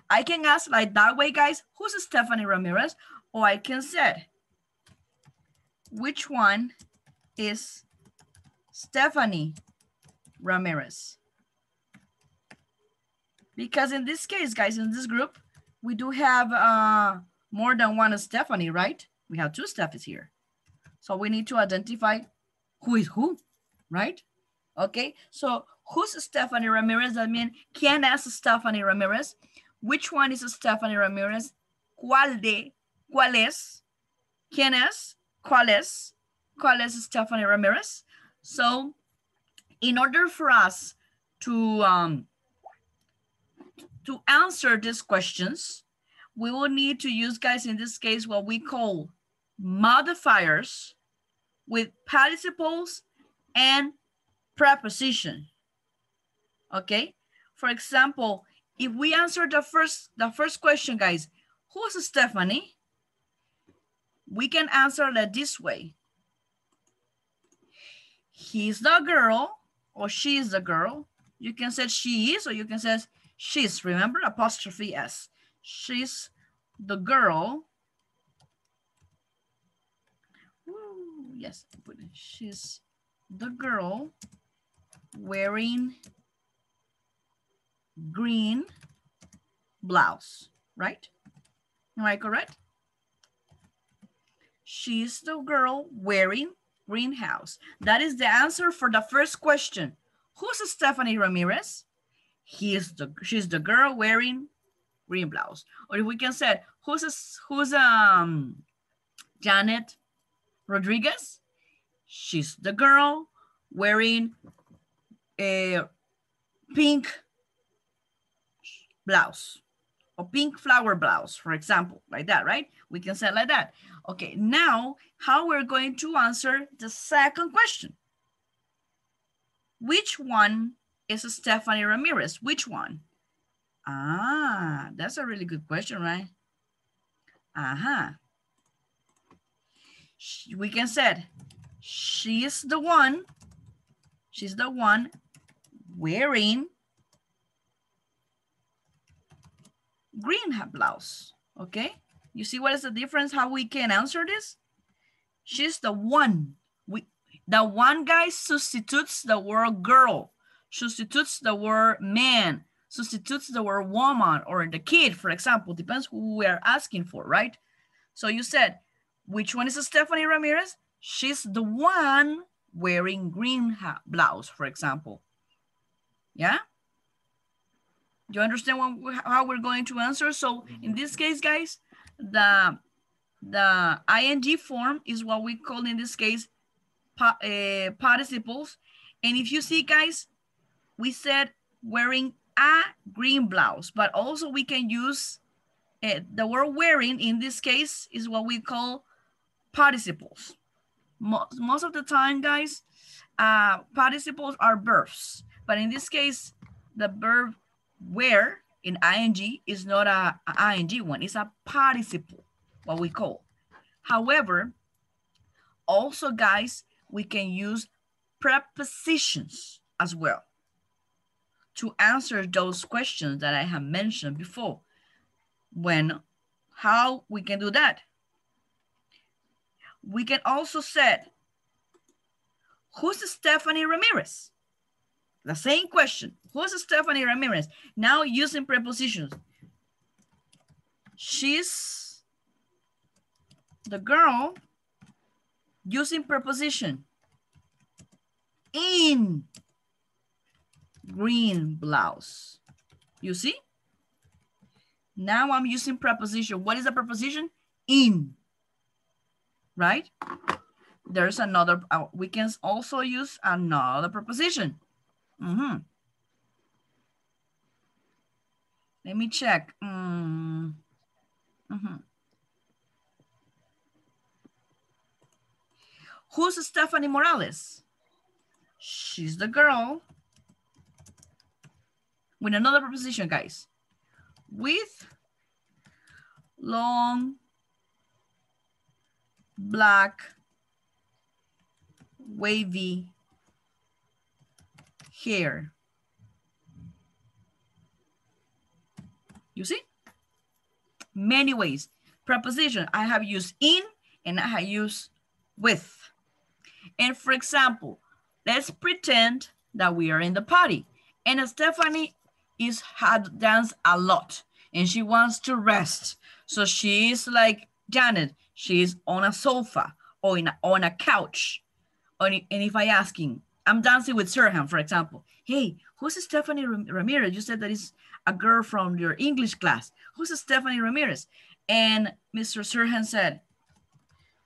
I can ask like that way, guys. Who's a Stephanie Ramirez? Or I can say, which one is Stephanie Ramirez? Because in this case, guys, in this group, we do have uh, more than one Stephanie, right? We have two Stephies here. So we need to identify who is who, right? Okay, so who's Stephanie Ramirez? That means, ¿quién es Stephanie Ramirez? Which one is Stephanie Ramirez? ¿Cuál de? ¿Cuál es? ¿Quién es? ¿Cuál es? ¿Cuál Stephanie Ramirez? So in order for us to, um, to answer these questions, we will need to use, guys, in this case, what we call modifiers with participles and preposition. Okay? For example, if we answer the first the first question, guys, who's Stephanie? We can answer that this way. He's the girl or she's the girl. You can say she is or you can say she's, remember, apostrophe S. She's the girl. Yes, she's the girl wearing green blouse, right? Am I correct? She's the girl wearing green house. That is the answer for the first question. Who's Stephanie Ramirez? He is the she's the girl wearing green blouse. Or if we can say who's a, who's um Janet Rodriguez? She's the girl wearing a pink blouse or pink flower blouse, for example, like that, right? We can say like that. Okay, now how we're going to answer the second question. Which one is Stephanie Ramirez? Which one? Ah, that's a really good question, right? Uh-huh. We can say she's the one, she's the one wearing green blouse, okay? You see what is the difference, how we can answer this? She's the one. We, the one guy substitutes the word girl, substitutes the word man, substitutes the word woman or the kid, for example, depends who we are asking for, right? So you said, which one is Stephanie Ramirez? She's the one wearing green blouse, for example. Yeah? Do you understand what, how we're going to answer? So in this mm-hmm. case, guys, the, the ing form is what we call in this case pa, uh, participles. And if you see, guys, we said wearing a green blouse, but also we can use uh, the word wearing in this case is what we call participles. Most, most of the time, guys, uh, participles are verbs, but in this case, the verb wear in ing is not a, a ing one, it's a participle, what we call. However, also guys, we can use prepositions as well to answer those questions that I have mentioned before. When, how we can do that? We can also say, who's Stephanie Ramirez? The same question. Who's Stephanie Ramirez? Now using prepositions. She's the girl using preposition in green blouse. You see? Now I'm using preposition. What is a preposition? In, right? There's another, uh, we can also use another preposition. Mm -hmm. Let me check. Mm. Mm -hmm. Who's Stephanie Morales? She's the girl with another preposition, guys. With long, black, wavy hair. You see? Many ways. Preposition, I have used in and I have used with. And for example, let's pretend that we are in the party and Stephanie is had danced a lot and she wants to rest. So she's like Janet, she's on a sofa or in a, on a couch. and if I asking, I'm dancing with Sirhan, for example. Hey, who's Stephanie Ramirez? You said that is a girl from your English class. Who's Stephanie Ramirez? And Mr. Sirhan said,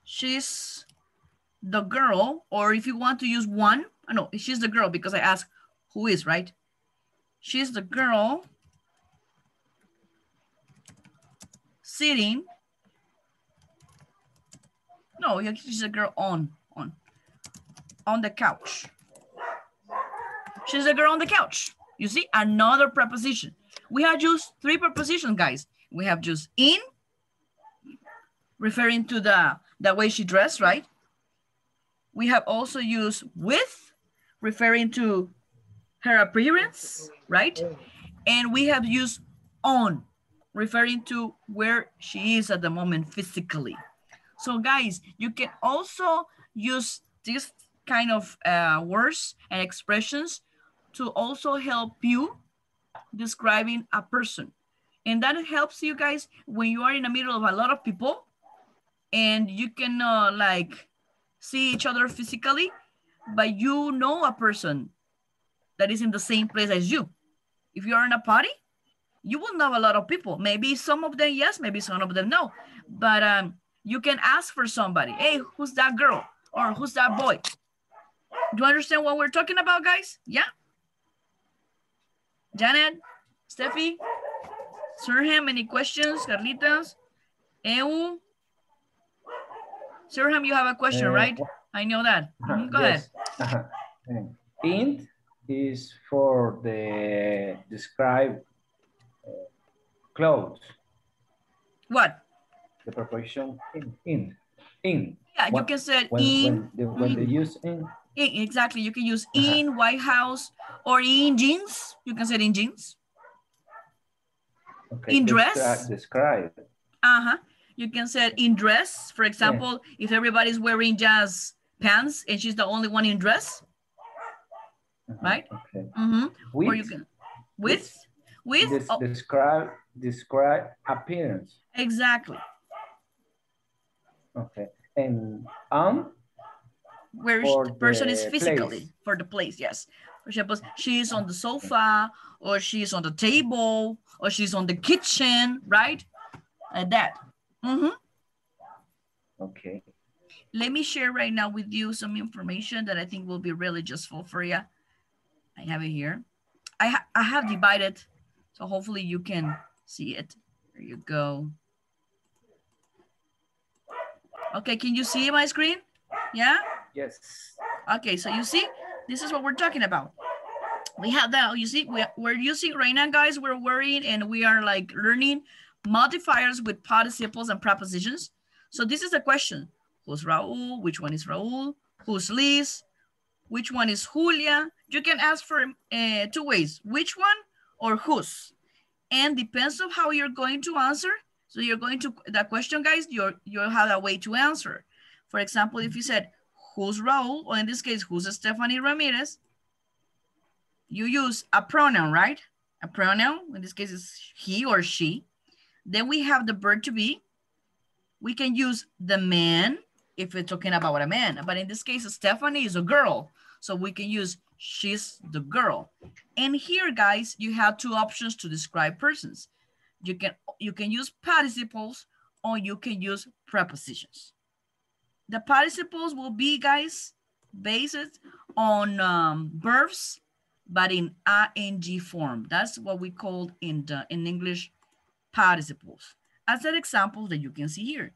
she's the girl, or if you want to use one, I know she's the girl because I asked who is, right? She's the girl sitting. No, she's a girl on, on, on the couch. She's a girl on the couch. You see, another preposition. We have used three prepositions, guys. We have just in, referring to the, the way she dressed, right? We have also used with, referring to her appearance, right? And we have used on, referring to where she is at the moment physically. So guys, you can also use this kind of uh, words and expressions to also help you describing a person. And that helps you guys when you are in the middle of a lot of people and you can uh, like see each other physically, but you know a person that is in the same place as you. If you are in a party, you will know a lot of people. Maybe some of them yes, maybe some of them no. But um, you can ask for somebody. Hey, who's that girl? Or who's that boy? Do you understand what we're talking about, guys? Yeah? Janet, Steffi, Sirhan, any questions? Carlitas, Eu? Sirhan, you have a question, Uh, right? I know that. Mhm, Go ahead. Yes. Uh, Int is for the describe uh, clothes. What? The preposition in, in, in. Yeah, you can say when, in, When, the, when they use in, in, exactly. You can use in White House or in jeans. You can say in jeans. okay, In dress? Describe. Uh-huh. You can say in dress. For example, if everybody's wearing just pants and she's the only one in dress, right? Okay. Mm-hmm. Or With, you can with with des- oh, describe, describe appearance. exactly Okay. And on, where the person is physically place. for the place. Yes. For example, she's on the sofa or she's on the table or she's on the kitchen, right? Like that. Mm-hmm. okay. let me share right now with you some information that I think will be really useful for you. I have it here. I, ha I have divided, so hopefully you can see it. There you go. Okay, can you see my screen? Yeah? Yes. Okay, so you see, this is what we're talking about. We have that, you see, we, we're using right now, guys, we're worrying and we are like learning modifiers with participles and prepositions. So this is a question. Who's Raul? Which one is Raul? Who's Liz? Which one is Julia? You can ask for uh, two ways, which one or whose. And depends on how you're going to answer. So you're going to, that question, guys, you're, you'll have a way to answer. For example, if you said, who's Raul? Or in this case, who's Stephanie Ramirez? You use a pronoun, right? A pronoun, in this case is he or she. Then we have the verb to be. We can use the man if we're talking about a man, but in this case, Stephanie is a girl. So we can use she's the girl. And here, guys, you have two options to describe persons. You can, you can use participles or you can use prepositions. The participles will be, guys, based on um, verbs, but in ing form. That's what we call in, the, in English participles. As an example that you can see here.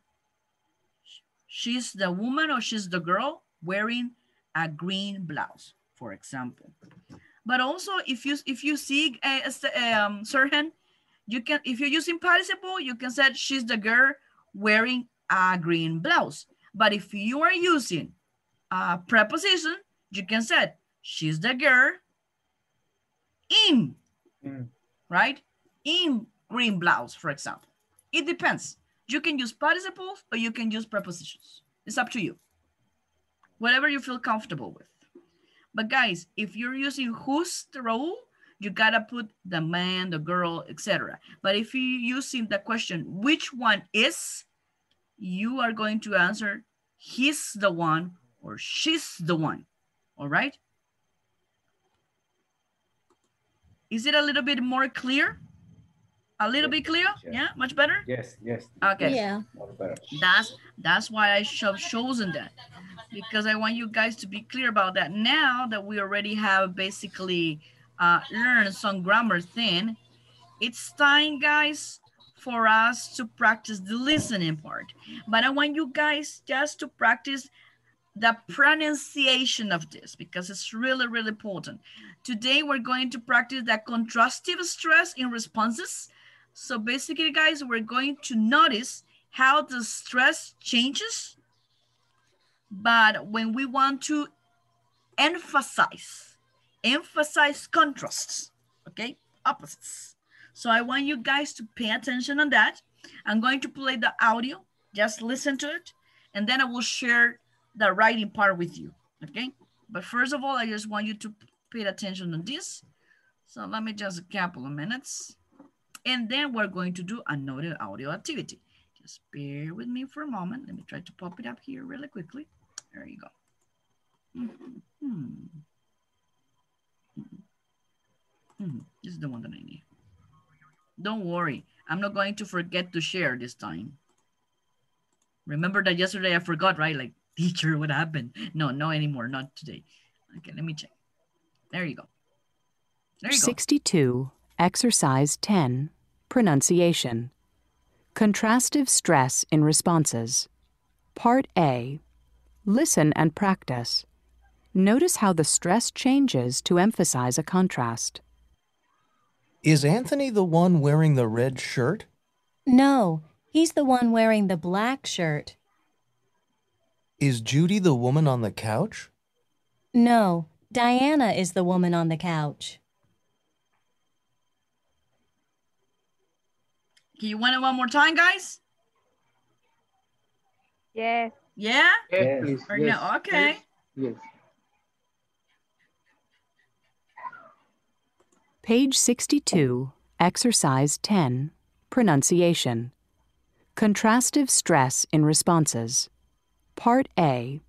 She's the woman or she's the girl wearing a green blouse, for example. But also, if you if you see a, a um, Sirhan, you can if you're using participle, you can say she's the girl wearing a green blouse. But if you are using a preposition, you can say she's the girl in, Mm. right? In green blouse, for example. It depends. You can use participles or you can use prepositions. It's up to you. Whatever you feel comfortable with. But guys, if you're using who's the role, you gotta put the man, the girl, etc. But if you're using the question, which one is, you are going to answer, he's the one or she's the one, all right? Is it a little bit more clear? A little bit clear? yes. Yeah, much better? Yes, yes. Okay. Yeah. More better. That's that's why I have chosen that because I want you guys to be clear about that. Now that we already have basically uh, learned some grammar thing, it's time, guys, for us to practice the listening part. But I want you guys just to practice the pronunciation of this because it's really, really important. Today, we're going to practice the contrastive stress in responses. So basically, guys, we're going to notice how the stress changes. But when we want to emphasize, emphasize contrasts, okay, opposites. So I want you guys to pay attention on that. I'm going to play the audio, just listen to it, and then I will share the writing part with you, okay? But first of all, I just want you to pay attention on this. So let me just a couple of minutes. And then we're going to do another audio activity. Just bear with me for a moment. Let me try to pop it up here really quickly. There you go. Mhm. Mhm. Mhm. This is the one that I need. Don't worry. I'm not going to forget to share this time. Remember that yesterday I forgot, right? Like, teacher, what happened? No, no anymore. Not today. Okay, let me check. There you go. There you go. 62, Exercise 10, Pronunciation. Contrastive stress in responses. Part A. Listen and practice. Notice how the stress changes to emphasize a contrast. Is Anthony the one wearing the red shirt? No, he's the one wearing the black shirt. Is Judy the woman on the couch? No, Diana is the woman on the couch. Can you want it one more time, guys? Yes. Yeah? Yes, please. Or yes. Okay. Yes. Page 62, Exercise 10, Pronunciation. Contrastive stress in responses. Part A.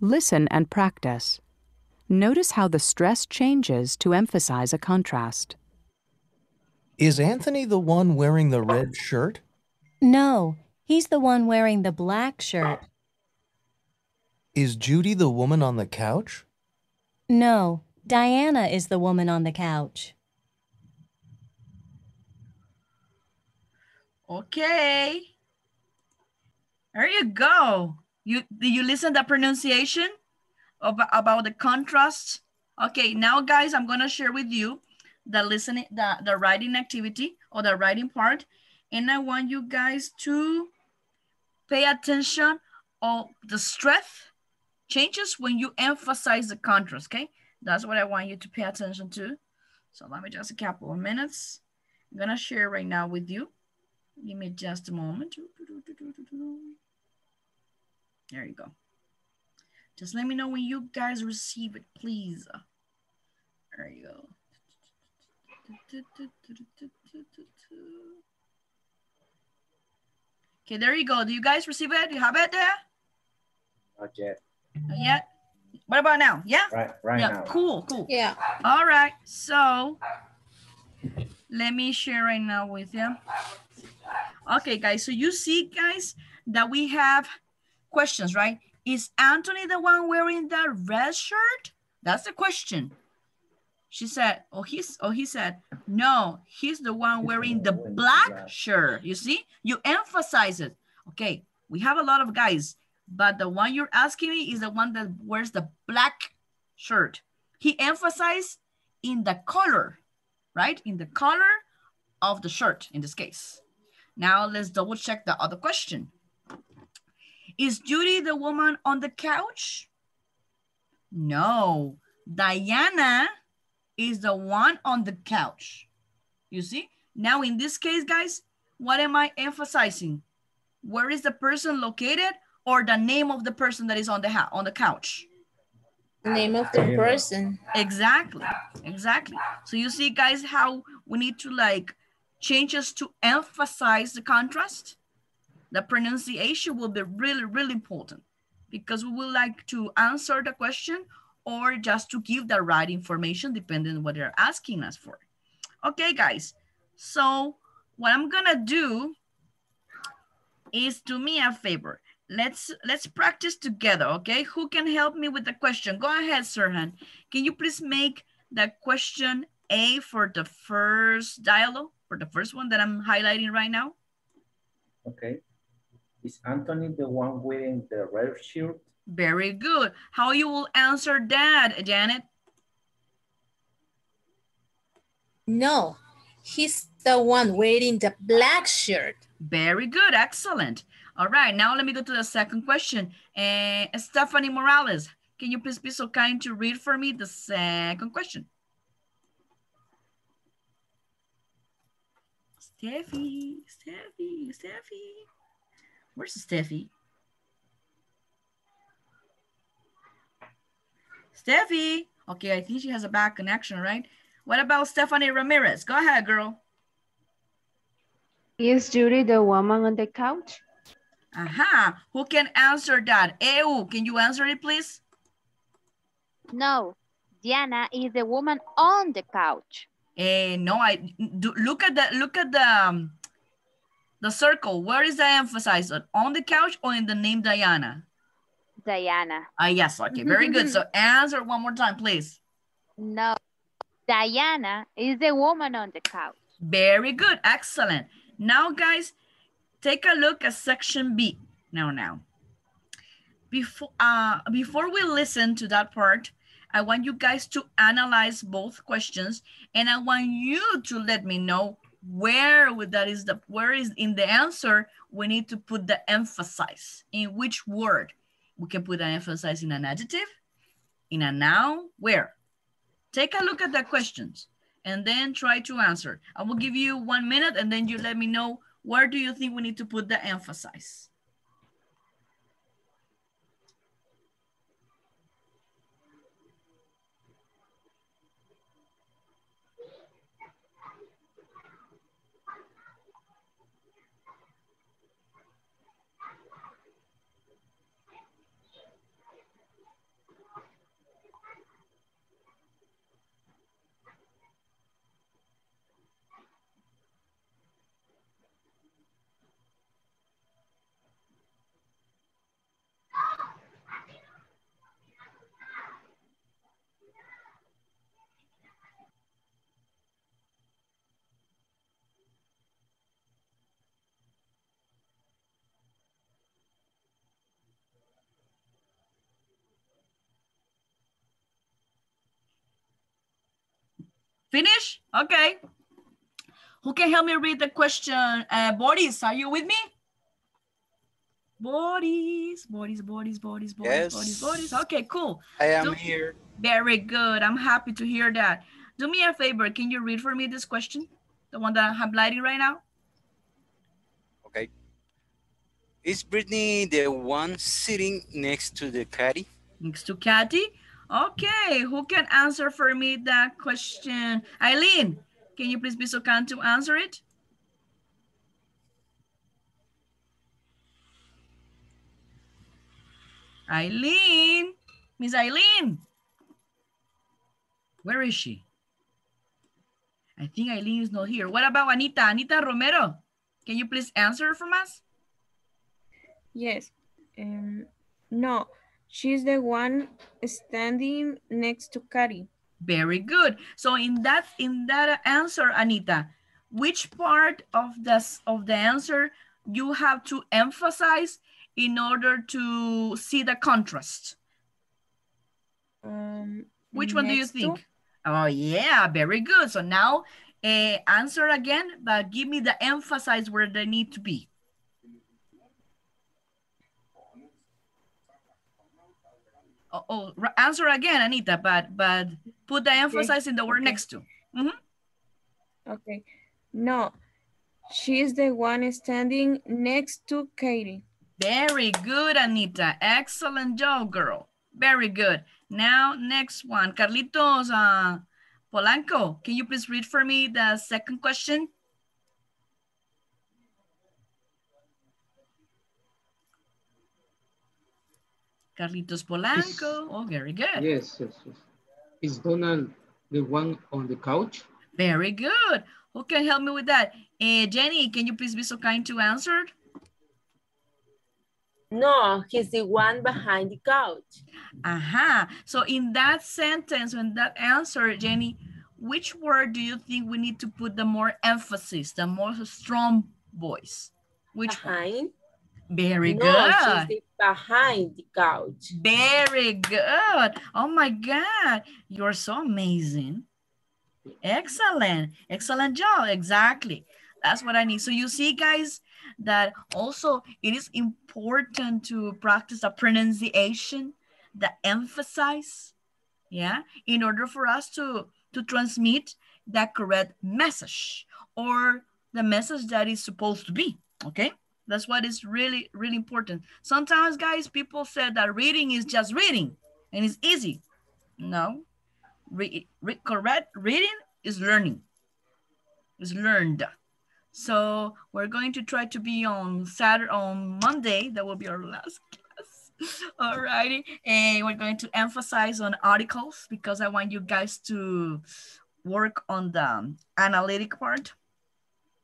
Listen and practice. Notice how the stress changes to emphasize a contrast. Is Anthony the one wearing the red shirt? No, he's the one wearing the black shirt. Is Judy the woman on the couch? No, Diana is the woman on the couch. Okay. There you go. You did you listen the pronunciation of, about the contrast? Okay, now guys, I'm gonna share with you the listening, the, the writing activity or the writing part. And I want you guys to pay attention of the stress changes when you emphasize the contrast, okay? That's what I want you to pay attention to. So let me just a couple of minutes. I'm gonna share right now with you. Give me just a moment. There you go. Just let me know when you guys receive it, please. There you go. Okay, there you go. Do you guys receive it? Do you have it there? Not yet. Not yet? What about now? Yeah? Right, right yeah, now. cool, cool. Yeah. All right, so let me share right now with you. Okay, guys, so you see, guys, that we have questions, right? Is Anthony the one wearing the red shirt? That's the question. She said, oh, he's, oh, he said, no, he's the one wearing the black shirt. You see, you emphasize it. Okay, we have a lot of guys, but the one you're asking me is the one that wears the black shirt. He emphasized in the color, right? In the color of the shirt in this case. Now let's double check the other question. Is Judy the woman on the couch? No, Diana is the one on the couch. You see? Now in this case, guys, what am I emphasizing? Where is the person located or the name of the person that is on the, on the couch? The name of the person. Exactly, exactly. So you see, guys, how we need to like change us to emphasize the contrast? The pronunciation will be really, really important because we would like to answer the question or just to give the right information depending on what they're asking us for. Okay, guys. So what I'm gonna do is do me a favor. Let's let's practice together, okay? Who can help me with the question? Go ahead, Sirhan. Can you please make the question A for the first dialogue, for the first one that I'm highlighting right now? Okay. Is Anthony the one wearing the red shirt? Very good. How you will answer that, Janet? No, he's the one wearing the black shirt. Very good, excellent. All right, now let me go to the second question. Uh, Stephanie Morales, can you please be so kind to read for me the second question? Steffi, Steffi, Steffi. Where's Steffi? Steffi. Okay, I think she has a bad connection, right? What about Stephanie Ramirez? Go ahead, girl. Is Judy the woman on the couch? Aha. Who can answer that? Eu, can you answer it, please? No, Diana is the woman on the couch. Eh, no, I do, look at the look at the um, the circle. Where is the emphasized On the couch or in the name Diana? Diana. Ah, yes. Okay, very good. So answer one more time, please. No, Diana is the woman on the couch. Very good. Excellent. Now, guys, take a look at section B. Now, now. Before, uh, before we listen to that part, I want you guys to analyze both questions and I want you to let me know where that is the where is in the answer we need to put the emphasis. In which word? We can put an emphasis in an adjective in a noun where? Take a look at the questions and then try to answer. I will give you one minute and then you let me know where do you think we need to put the emphasis Finish? Okay. Who can help me read the question? Uh, Boris, are you with me? Boris, Boris, Boris, Boris, Boris, Yes. Boris, Boris. Okay, cool. I am Do- here. Very good. I'm happy to hear that. Do me a favor. Can you read for me this question? The one that I'm highlighting right now? Okay. Is Brittany the one sitting next to the caddy? Next to Kathy. Okay, who can answer for me that question? Eileen, can you please be so kind to answer it? Eileen, Miss Eileen. Where is she? I think Eileen is not here. What about Anita? Anita Romero, can you please answer from us? Yes. Um, no, she's the one standing next to Carrie. Very good. So in that in that answer, Anita, which part of this of the answer you have to emphasize in order to see the contrast? Um, Which one do you next to- think? Oh yeah, very good. So now uh, answer again, but give me the emphasis where they need to be. Oh, oh, answer again, Anita, but but put the emphasis in the word okay. next to. Mhm. Okay. No, she's the one standing next to Katie. Very good, Anita. Excellent job, girl. Very good. Now, next one. Carlitos uh, Polanco, can you please read for me the second question? Carlitos Polanco. Oh, very good. Yes, yes, yes. Is Donald the one on the couch? Very good. Who can help me with that? Eh, Jenny, can you please be so kind to answer? No, he's the one behind the couch. Aha. So in that sentence, when that answer, Jenny, which word do you think we need to put the more emphasis, the more strong voice? Which one? Very no, good. she's behind the couch. Very good. Oh my God. You're so amazing. Excellent. Excellent job. Exactly. That's what I need. So you see, guys, that also it is important to practice the pronunciation, the emphasize, yeah, in order for us to, to transmit the correct message or the message that is supposed to be, okay? That's what is really, really important. Sometimes, guys, people said that reading is just reading and it's easy. No, re re correct reading is learning, is learned. So we're going to try to be on Saturday, on Monday. That will be our last class. Alrighty, and we're going to emphasize on articles because I want you guys to work on the analytic part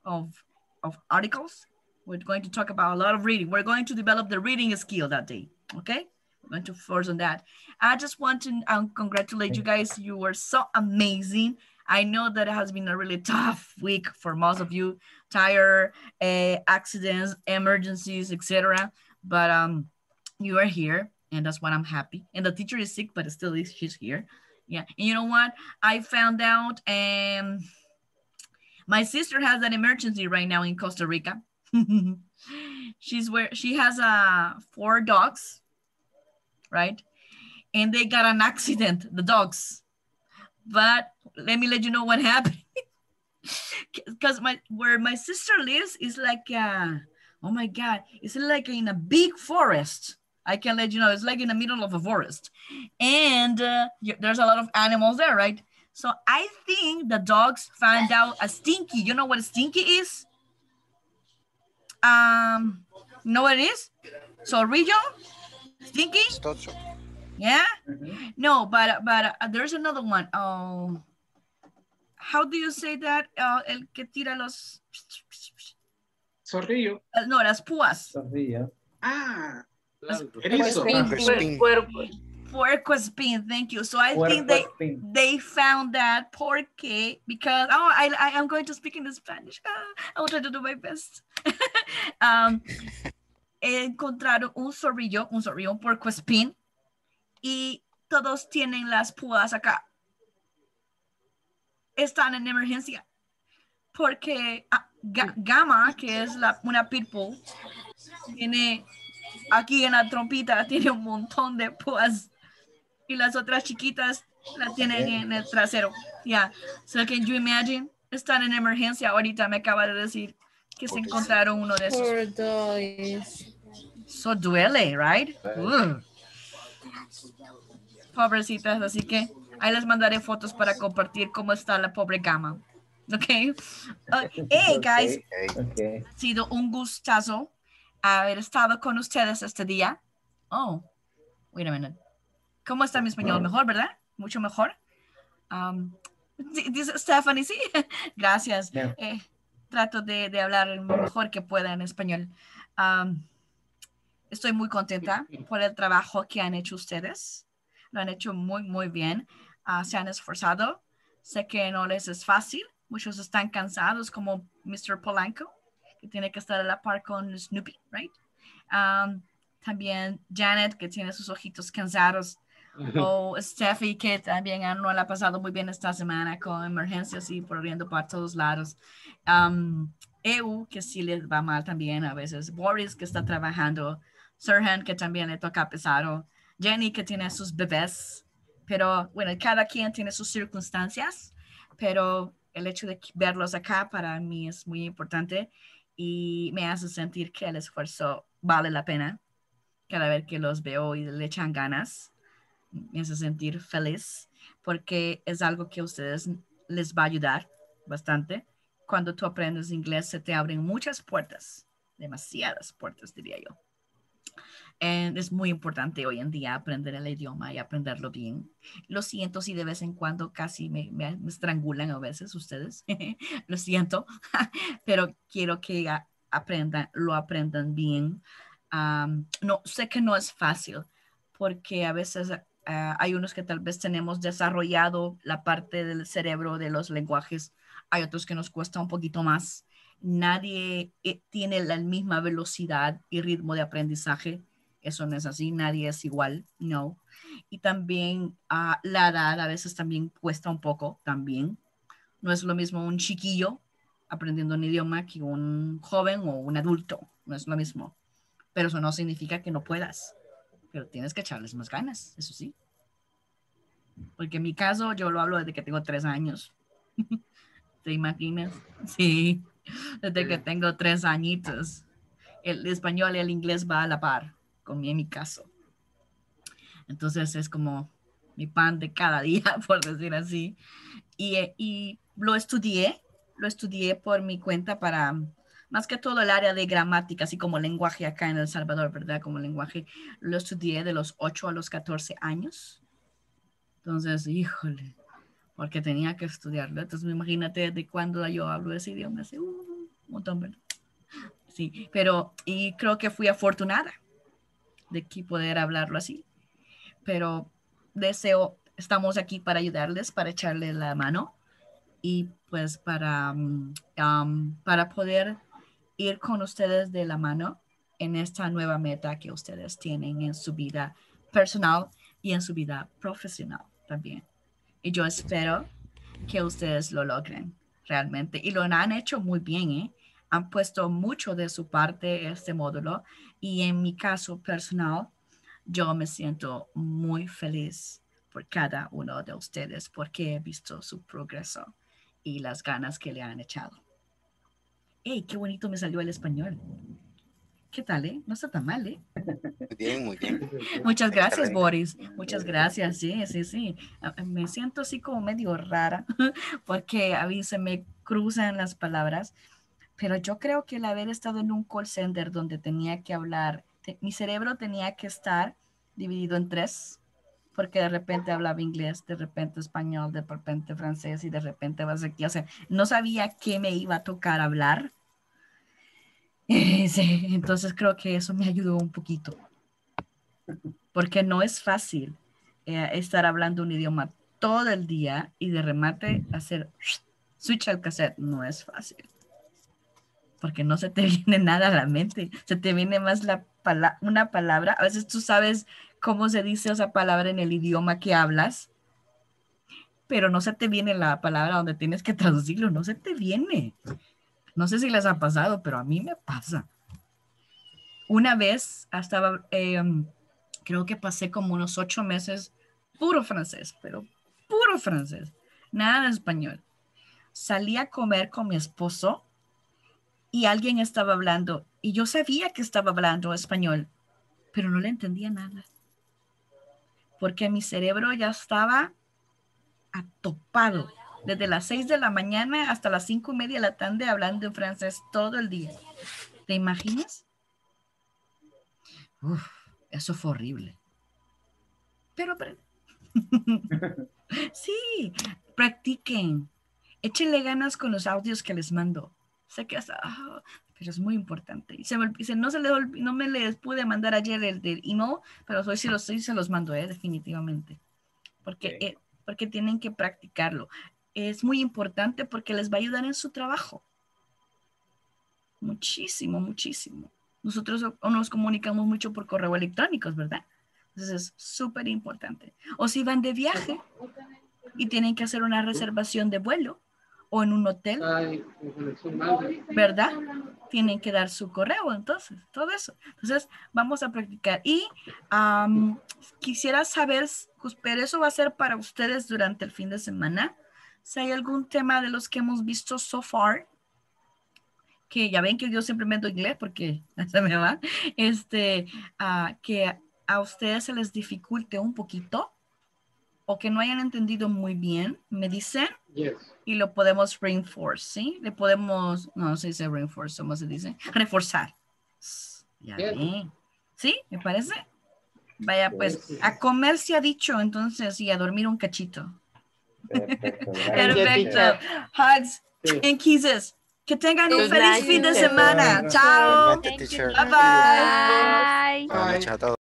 of of articles. We're going to talk about a lot of reading. We're going to develop the reading skill that day. Okay, we're going to force on that. I just want to um, congratulate you guys. You were so amazing. I know that it has been a really tough week for most of you, tire uh, accidents, emergencies, etc. But um, you are here, and that's why I'm happy. And the teacher is sick, but still is she's here. Yeah, and you know what? I found out, um, my sister has an emergency right now in Costa Rica. she's where she has uh four dogs, right? And they got an accident, the dogs. But let me let you know what happened. Because my where my sister lives is like uh oh my god, it's like in a big forest. I can let you know, it's like in the middle of a forest. And uh, there's a lot of animals there, right? So I think the dogs found out a stinky. You know what a stinky is? Um, you know what it is? So region, stinky. Yeah. No, but but uh, there's another one. Oh, how do you say that? Uh, el que tira los. Zorrillo. Uh, no, las púas. Zorrillo. Ah. Las, Erizo. Puercoespín. Puercoespín, thank you. So I think Puercoespín. they they found that porque because oh I I am going to speak in Spanish. Ah, I will try to do my best. um, encontraron un zorrillo, un zorrillo, un puercoespín y todos tienen las púas acá. Están en emergencia porque ah, Ga- Gama, que es la, una pitbull, tiene aquí en la trompita, tiene un montón de púas y las otras chiquitas la tienen en el trasero. Ya, so can you imagine? Están en emergencia. Ahorita me acaba de decir que se encontraron uno de esos. So duele, right? Ugh. Pobrecitas, así que ahí les mandaré fotos para compartir cómo está la pobre gama. Ok. Uh, hey, guys. Okay. Ha sido un gustazo haber estado con ustedes este día. Oh, wait a minute. ¿Cómo está mi español? Mejor, ¿verdad? Mucho mejor. Um, di- dice Stephanie, sí. Gracias. Yeah. Eh, trato de, de hablar lo mejor que pueda en español. Um, estoy muy contenta por el trabajo que han hecho ustedes. Lo han hecho muy, muy bien. Ah, se han esforzado. Sé que no les es fácil. Muchos están cansados, como Mr. Polanco, que tiene que estar a la par con Snoopy, right? Um, también Janet, que tiene sus ojitos cansados. O Steffi, que también no la ha pasado muy bien esta semana con emergencias y corriendo por todos lados. Um, EU, que sí les va mal también a veces. Boris, que está trabajando. Sirhan, que también le toca pesado. Jenny, que tiene sus bebés. Pero bueno, cada quien tiene sus circunstancias, pero el hecho de verlos acá para mí es muy importante y me hace sentir que el esfuerzo vale la pena cada vez que los veo y le echan ganas. Me hace sentir feliz porque es algo que a ustedes les va a ayudar bastante. Cuando tú aprendes inglés se te abren muchas puertas, demasiadas puertas diría yo. And es muy importante hoy en día aprender el idioma y aprenderlo bien. Lo siento si de vez en cuando casi me, me- me estrangulan a veces ustedes. lo siento, pero quiero que aprendan, lo aprendan bien. Am, no, sé que no es fácil porque a veces ah, hay unos que tal vez tenemos desarrollado la parte del cerebro de los lenguajes, hay otros que nos cuesta un poquito más. Nadie eh, tiene la misma velocidad y ritmo de aprendizaje. Eso no es así, nadie es igual, no. Y también ah, la edad a veces también cuesta un poco, también. No es lo mismo un chiquillo aprendiendo un idioma que un joven o un adulto, no es lo mismo. Pero eso no significa que no puedas, pero tienes que echarles más ganas, eso sí. Porque en mi caso yo lo hablo desde que tengo tres años. ¿Te imaginas? Sí, desde que tengo tres añitos. El español y el inglés va a la par, con mi, en mi caso. Entonces es como mi pan de cada día, por decir así. Y, eh, y lo estudié, lo estudié por mi cuenta para, más que todo el área de gramática, así como lenguaje acá en El Salvador, ¿verdad? Como lenguaje, lo estudié de los 8 a los 14 años. Entonces, híjole, porque tenía que estudiarlo. Entonces, imagínate de cuándo yo hablo ese idioma, hace un montón, ¿verdad? Sí, pero, y creo que fui afortunada de que poder hablarlo así. Pero deseo, estamos aquí para ayudarles, para echarle la mano y pues para, am, para poder ir con ustedes de la mano en esta nueva meta que ustedes tienen en su vida personal y en su vida profesional también. Y yo espero que ustedes lo logren realmente. Y lo han hecho muy bien, ¿eh? Han puesto mucho de su parte este módulo y en mi caso personal, yo me siento muy feliz por cada uno de ustedes porque he visto su progreso y las ganas que le han echado. ¡Ey, qué bonito me salió el español! ¿Qué tal, eh? No está tan mal, ¿eh? Muy bien, muy bien. Muchas gracias. Boris. Muchas gracias. Sí, sí, sí. Ah, Me siento así como medio rara porque a mí se me cruzan las palabras, pero yo creo que el haber estado en un call center donde tenía que hablar, te- mi cerebro tenía que estar dividido en tres, porque de repente hablaba inglés, de repente español, de repente francés y de repente vas aquí. O sea, no sabía qué me iba a tocar hablar. Sí, entonces creo que eso me ayudó un poquito porque no es fácil eh, estar hablando un idioma todo el día y de remate hacer switch al cassette. No es fácil. Porque no se te viene nada a la mente. Se te viene más la pala- una palabra. A veces tú sabes cómo se dice esa palabra en el idioma que hablas, pero no se te viene la palabra donde tienes que traducirlo. No se te viene. No sé si les ha pasado, pero a mí me pasa. Una vez estaba, em, creo que pasé como unos ocho meses puro francés, pero puro francés, nada de español. Salí a comer con mi esposo y alguien estaba hablando y yo sabía que estaba hablando español, pero no le entendía nada. Porque mi cerebro ya estaba atopado desde las seis de la mañana hasta las cinco y media de la tarde hablando en francés todo el día. ¿Te imaginas? Uf, eso fue horrible. Pero aprende. sí, practiquen. Échenle ganas con los audios que les mando. Sé que hasta, ah, pero es muy importante. Y se me, se- no, se olvi- no me les pude mandar ayer el del email, pero hoy sí los, sí se los mando, eh, definitivamente. Porque, eh, porque tienen que practicarlo. Es muy importante porque les va a ayudar en su trabajo. Muchísimo, muchísimo. Nosotros nos comunicamos mucho por correo electrónico, ¿verdad? Entonces es súper importante. O si van de viaje y tienen que hacer una reservación de vuelo o en un hotel, ¿verdad? Tienen que dar su correo, entonces, todo eso. Entonces, vamos a practicar. Y am, quisiera saber, pero eso va a ser para ustedes durante el fin de semana. Si hay algún tema de los que hemos visto so far, que ya ven que yo siempre meto inglés porque se me va, este, ah, que a ustedes se les dificulte un poquito o que no hayan entendido muy bien, me dicen y lo podemos reinforce, ¿sí? Le podemos, no se dice reinforce, ¿cómo se dice? Reforzar. Ya. ¿Sí? ¿Me parece? Vaya, pues, a comer se ha dicho, entonces, y a dormir un cachito. Perfecto. Perfecto. Hugs and kisses. Que tengan un feliz night, fin de semana. Chao. Bye bye. Bye.